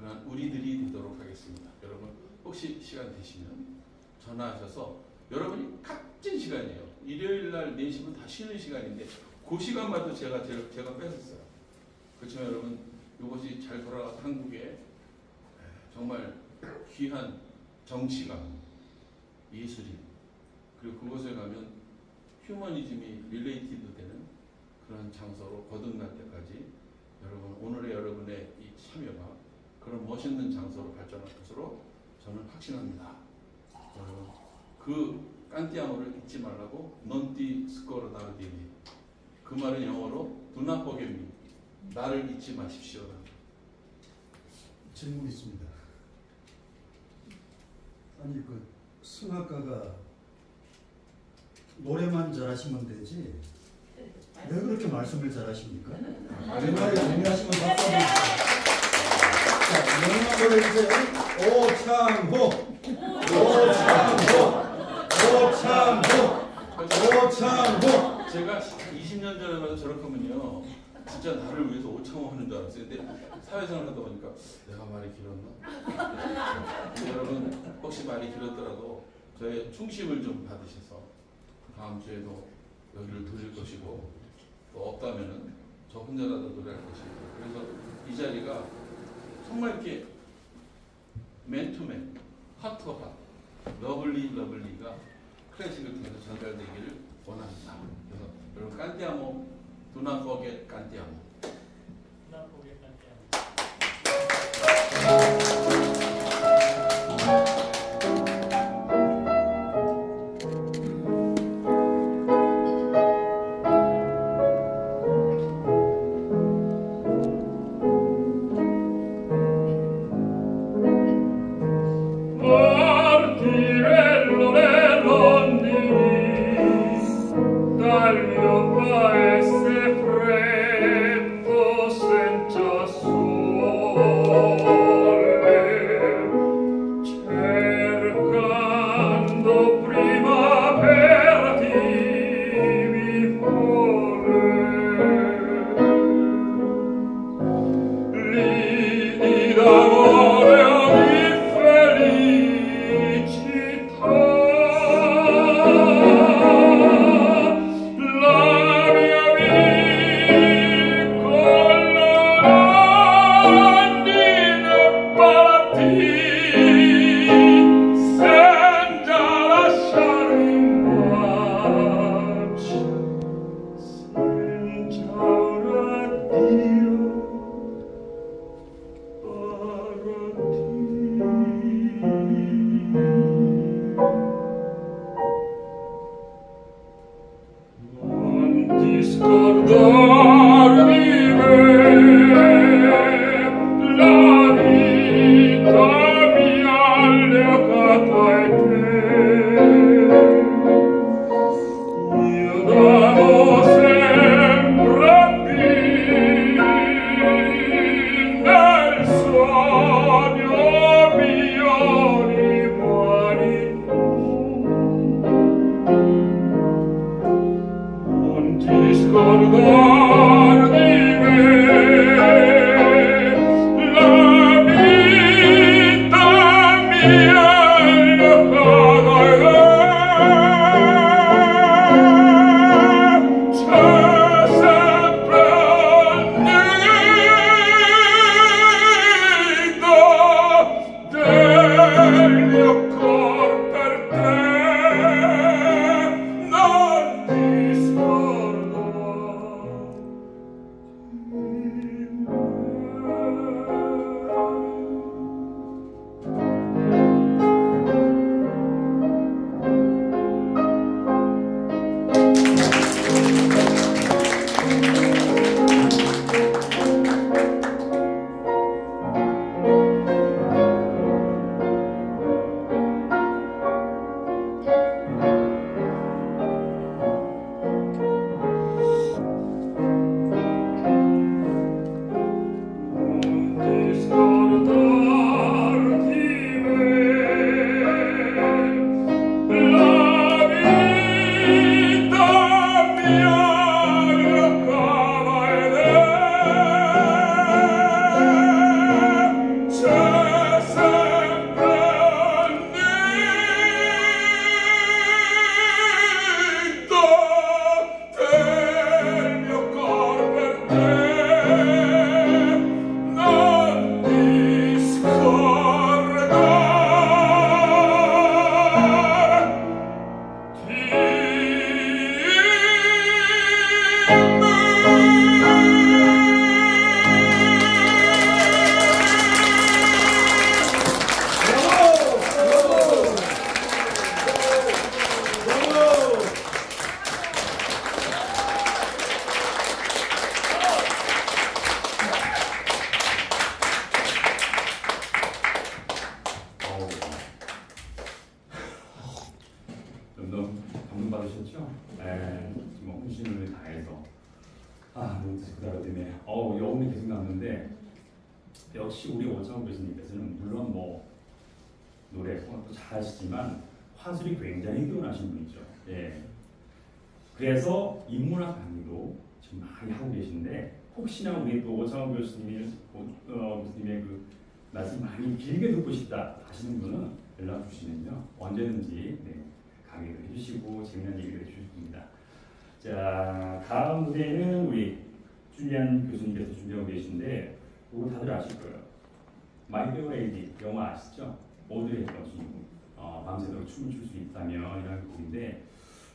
그런 우리들이 되도록 하겠습니다. 여러분 혹시 시간 되시면 전화하셔서 여러분이 값진 시간이에요. 일요일 날 4시면 다 쉬는 시간인데 그 시간마다 제가 제가, 뺏었어요. 그렇지만 여러분 이것이 잘 돌아가서 한국에 정말 귀한 정치가 예술이 그리고 그곳에 가면 휴머니즘이 related 되는 그런 장소로 거듭날 때까지 여러분 오늘의 여러분의 이 참여가 그런 멋있는 장소로 발전할 것으로 저는 확신합니다. 여러분 그 깐티아모를 잊지 말라고 넌티 스코르 나르디니 그 말은 영어로 Do not forget me 나를 잊지 마십시오. 질문 있습니다. 아니 그 승악가가 노래만 잘하시면 되지 왜 그렇게 말씀을 잘하십니까? 내 말이 동의하시면 박수 자, 명함 보내주세요. 오창호, 오창호, 오창호, 오창호. 제가 20년 전에 봐서 저렇게 하면요 진짜 나를 위해서 오창호 하는 줄 알았어요. 근데 사회생활 하다 보니까 내가 말이 길었나? 여러분 혹시 말이 길었더라도 저의 충심을 좀 받으셔서 다음 주에도 여기를 돌릴 것이고 또 없다면은 저 혼자라도 노래할 것이고 그래서 이 자리가 정말 이렇게 맨투맨 heart to heart lovely lovely가 클래식을 통해서 전달되기를 원합니다. 그래서 여러분 Do not forget 깐띠아모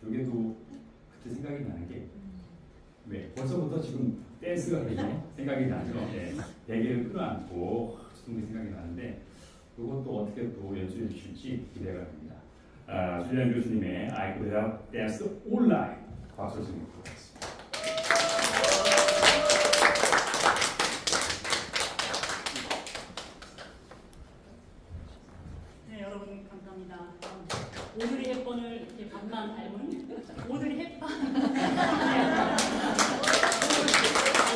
여기도 그때 생각이 나는 게 왜? 벌써부터 지금 댄스가 되죠? 생각이 나죠? 네. 베개를 끌어안고 주둥이 생각이 나는데 이것도 어떻게 또 연주해 주실지 기대가 됩니다. 아, 줄리안 교수님의 I could have danced all night 박수 좀 부탁드리겠습니다. 오드리 헵번.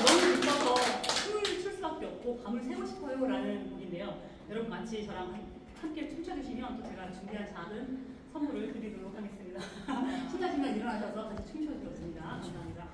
너무 기뻐서 춤을 출 수밖에 없고 밤을 새고 싶어요 라는 곡인데요. 여러분 같이 저랑 함께 춤춰주시면 또 제가 준비한 작은 선물을 드리도록 하겠습니다. 신나시면 일어나셔서 같이 춤춰주셨습니다. 감사합니다.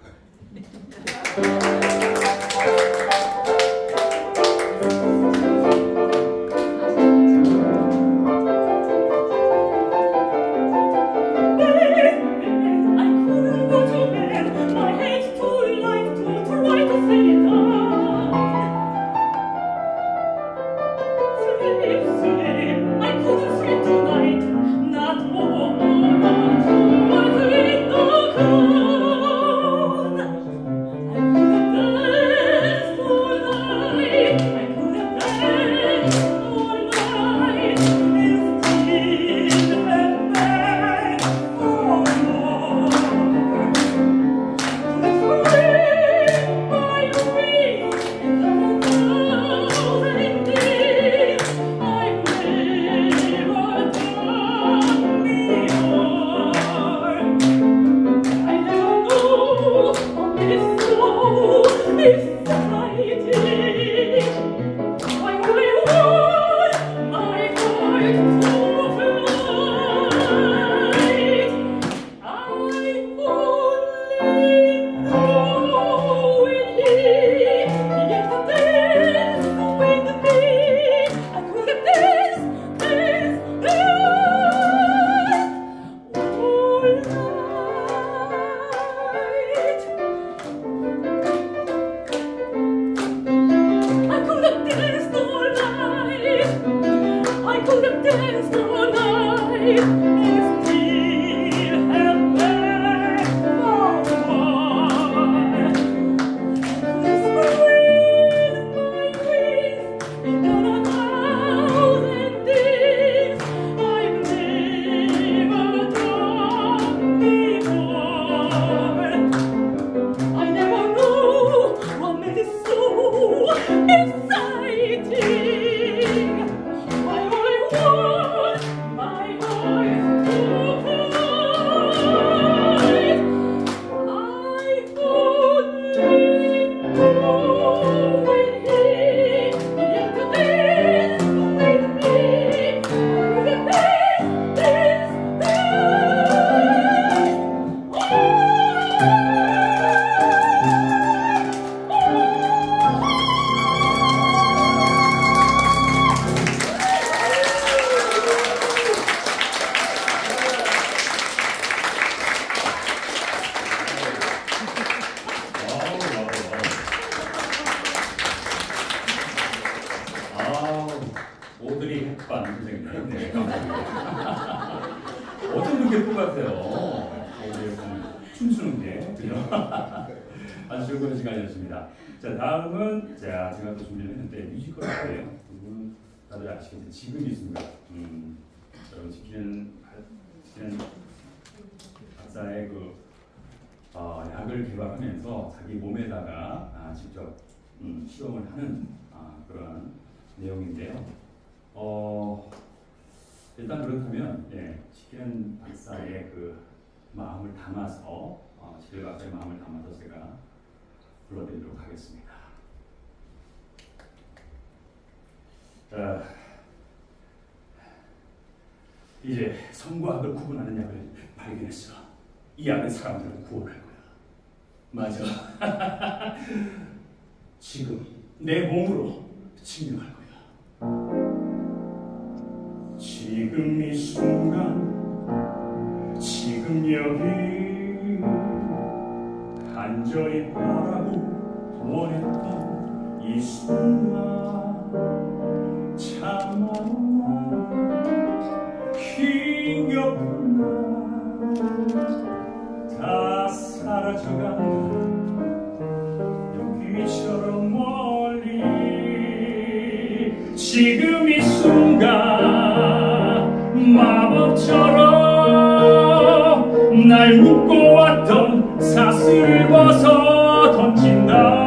지금 있습니다. 음, 지키는, 지키는 박사의 그 어, 약을 개발하면서 자기 몸에다가 아, 직접 음, 실험을 하는 아, 그런 내용인데요. 어, 일단 그렇다면 예, 시키는 박사의 그 마음을 담아서 어, 시키는 박사의 마음을 담아서 제가 불러드리도록 하겠습니다. 자, 이제 성과 악을 구분하는 약을 발견했어. 이 약은 사람들을 구원할 거야. 맞아. 지금 내 몸으로 증명할 거야. 지금 이 순간, 지금 여기 간절히 바라고 원했던 이 순간 참았 사라져간다. 여기처럼 멀리 지금 이 순간 마법처럼 날 묶어왔던 사슬을 벗어 던진다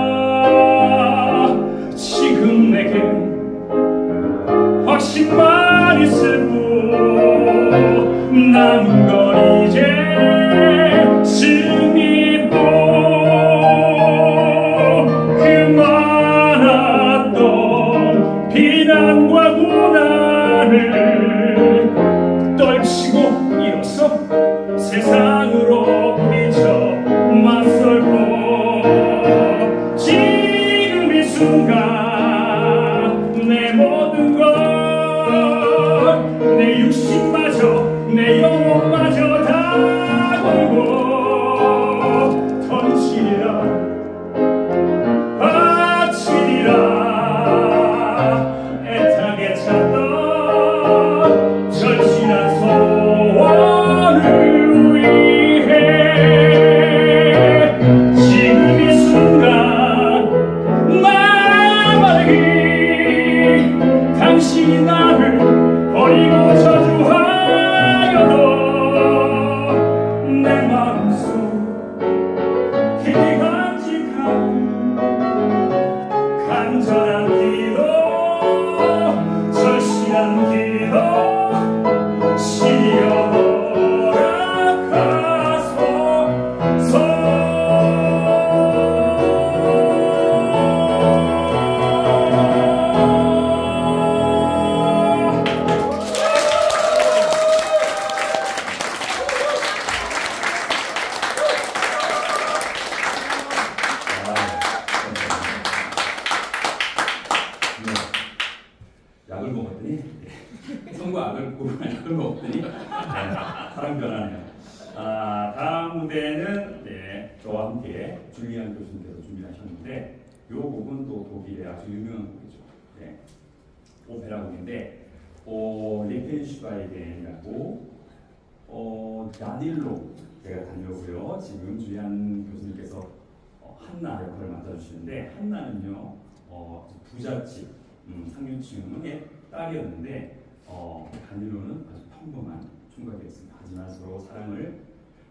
부잣집 음, 상류층의 딸이었는데 어, 다니로는 아주 평범한 총각이었습니다. 하지만 서로 사랑을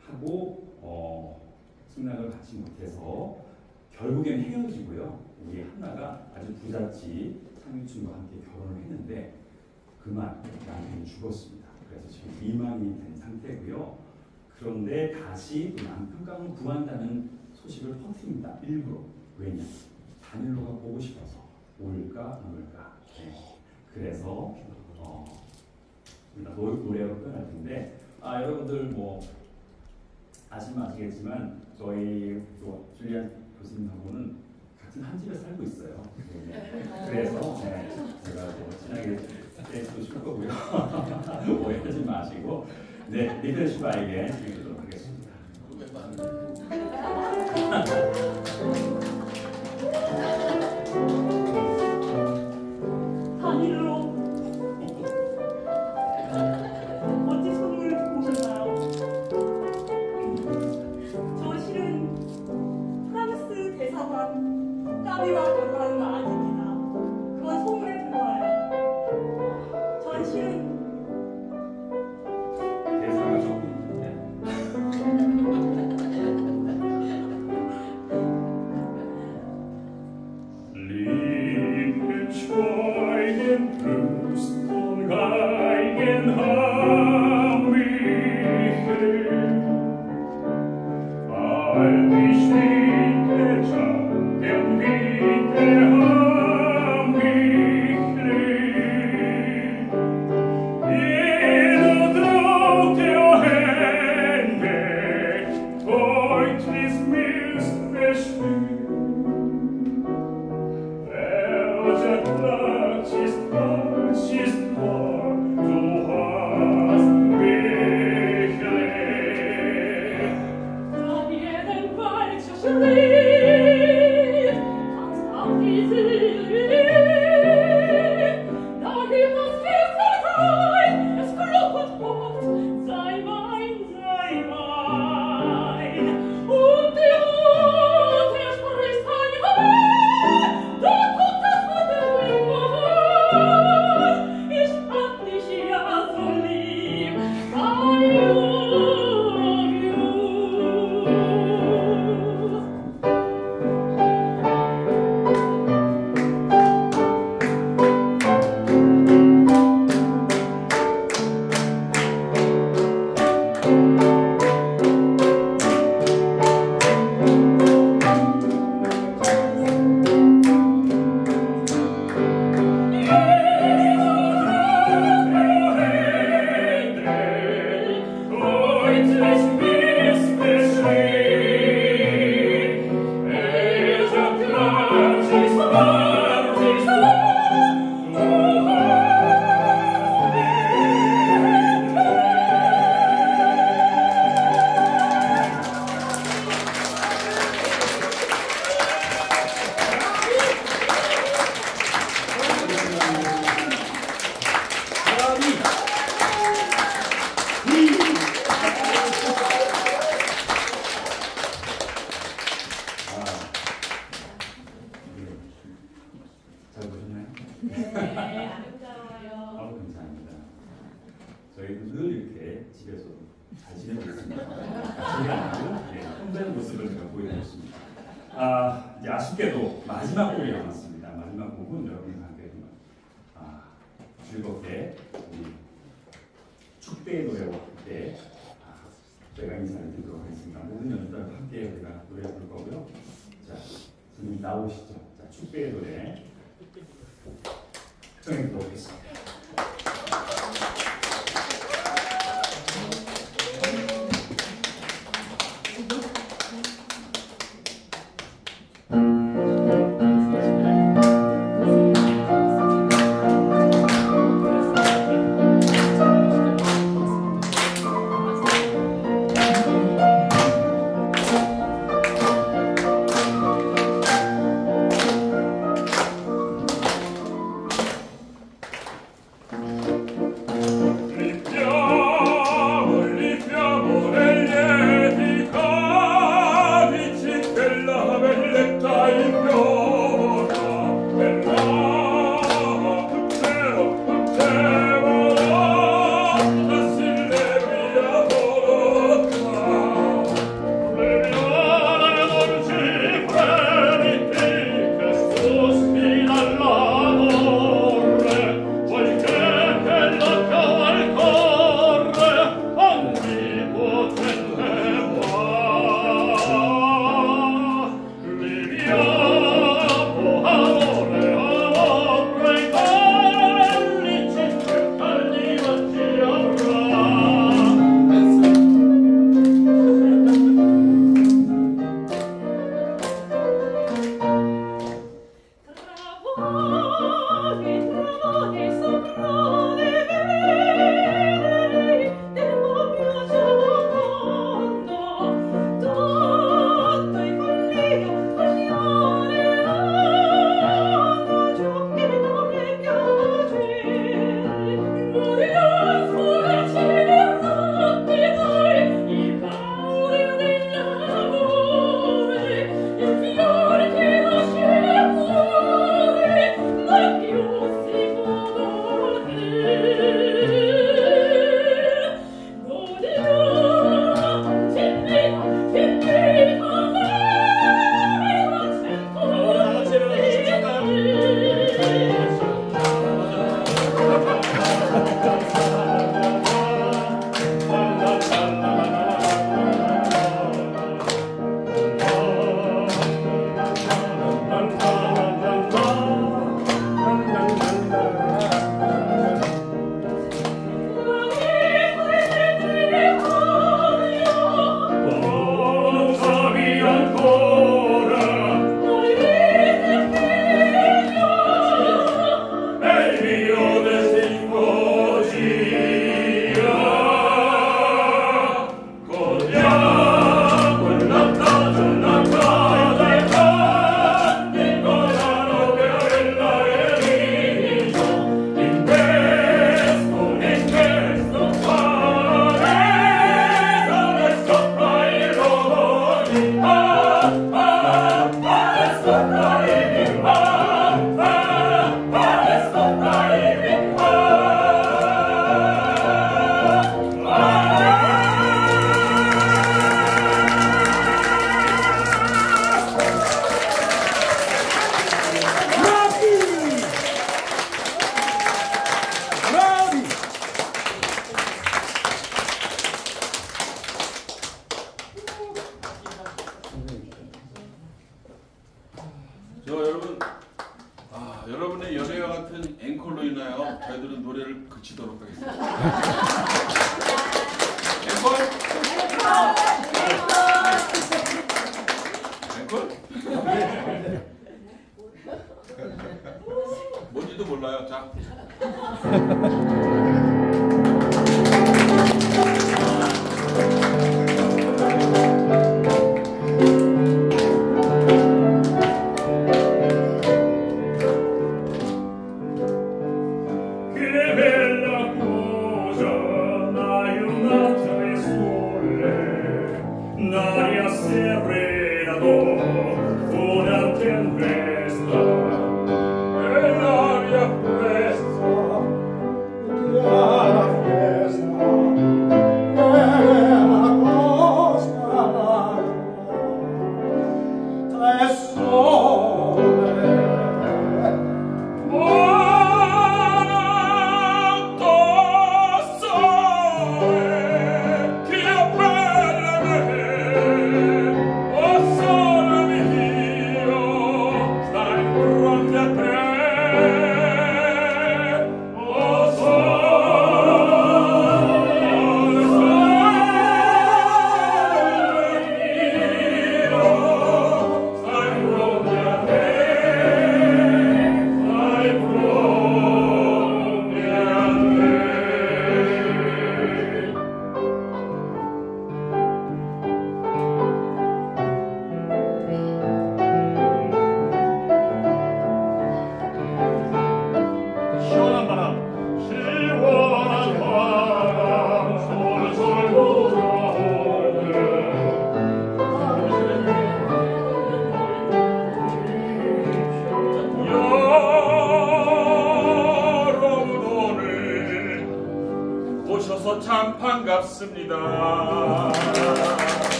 하고 어, 승낙을 갖지 못해서 결국엔 헤어지고요. 우리 한나가 아주 부잣집 상류층과 함께 결혼을 했는데 그만 남편이 죽었습니다. 그래서 지금 미망이 된 상태고요. 그런데 다시 그 남편감을 구한다는 소식을 퍼뜨립니다. 일부러. 왜냐? 다닐로가 보고 싶어서 올까 안 올까. 네. 그래서 어, 노래로 표현할 텐데 아 여러분들 뭐 아시면 아시겠지만 저희 또 줄리안 교수님하고는 같은 한 집에 살고 있어요. 네. 그래서 네, 제가 뭐 친하게 댄스도 출 거고요. 오해하지 마시고 네 리더십아에게 드리도록 하겠습니다.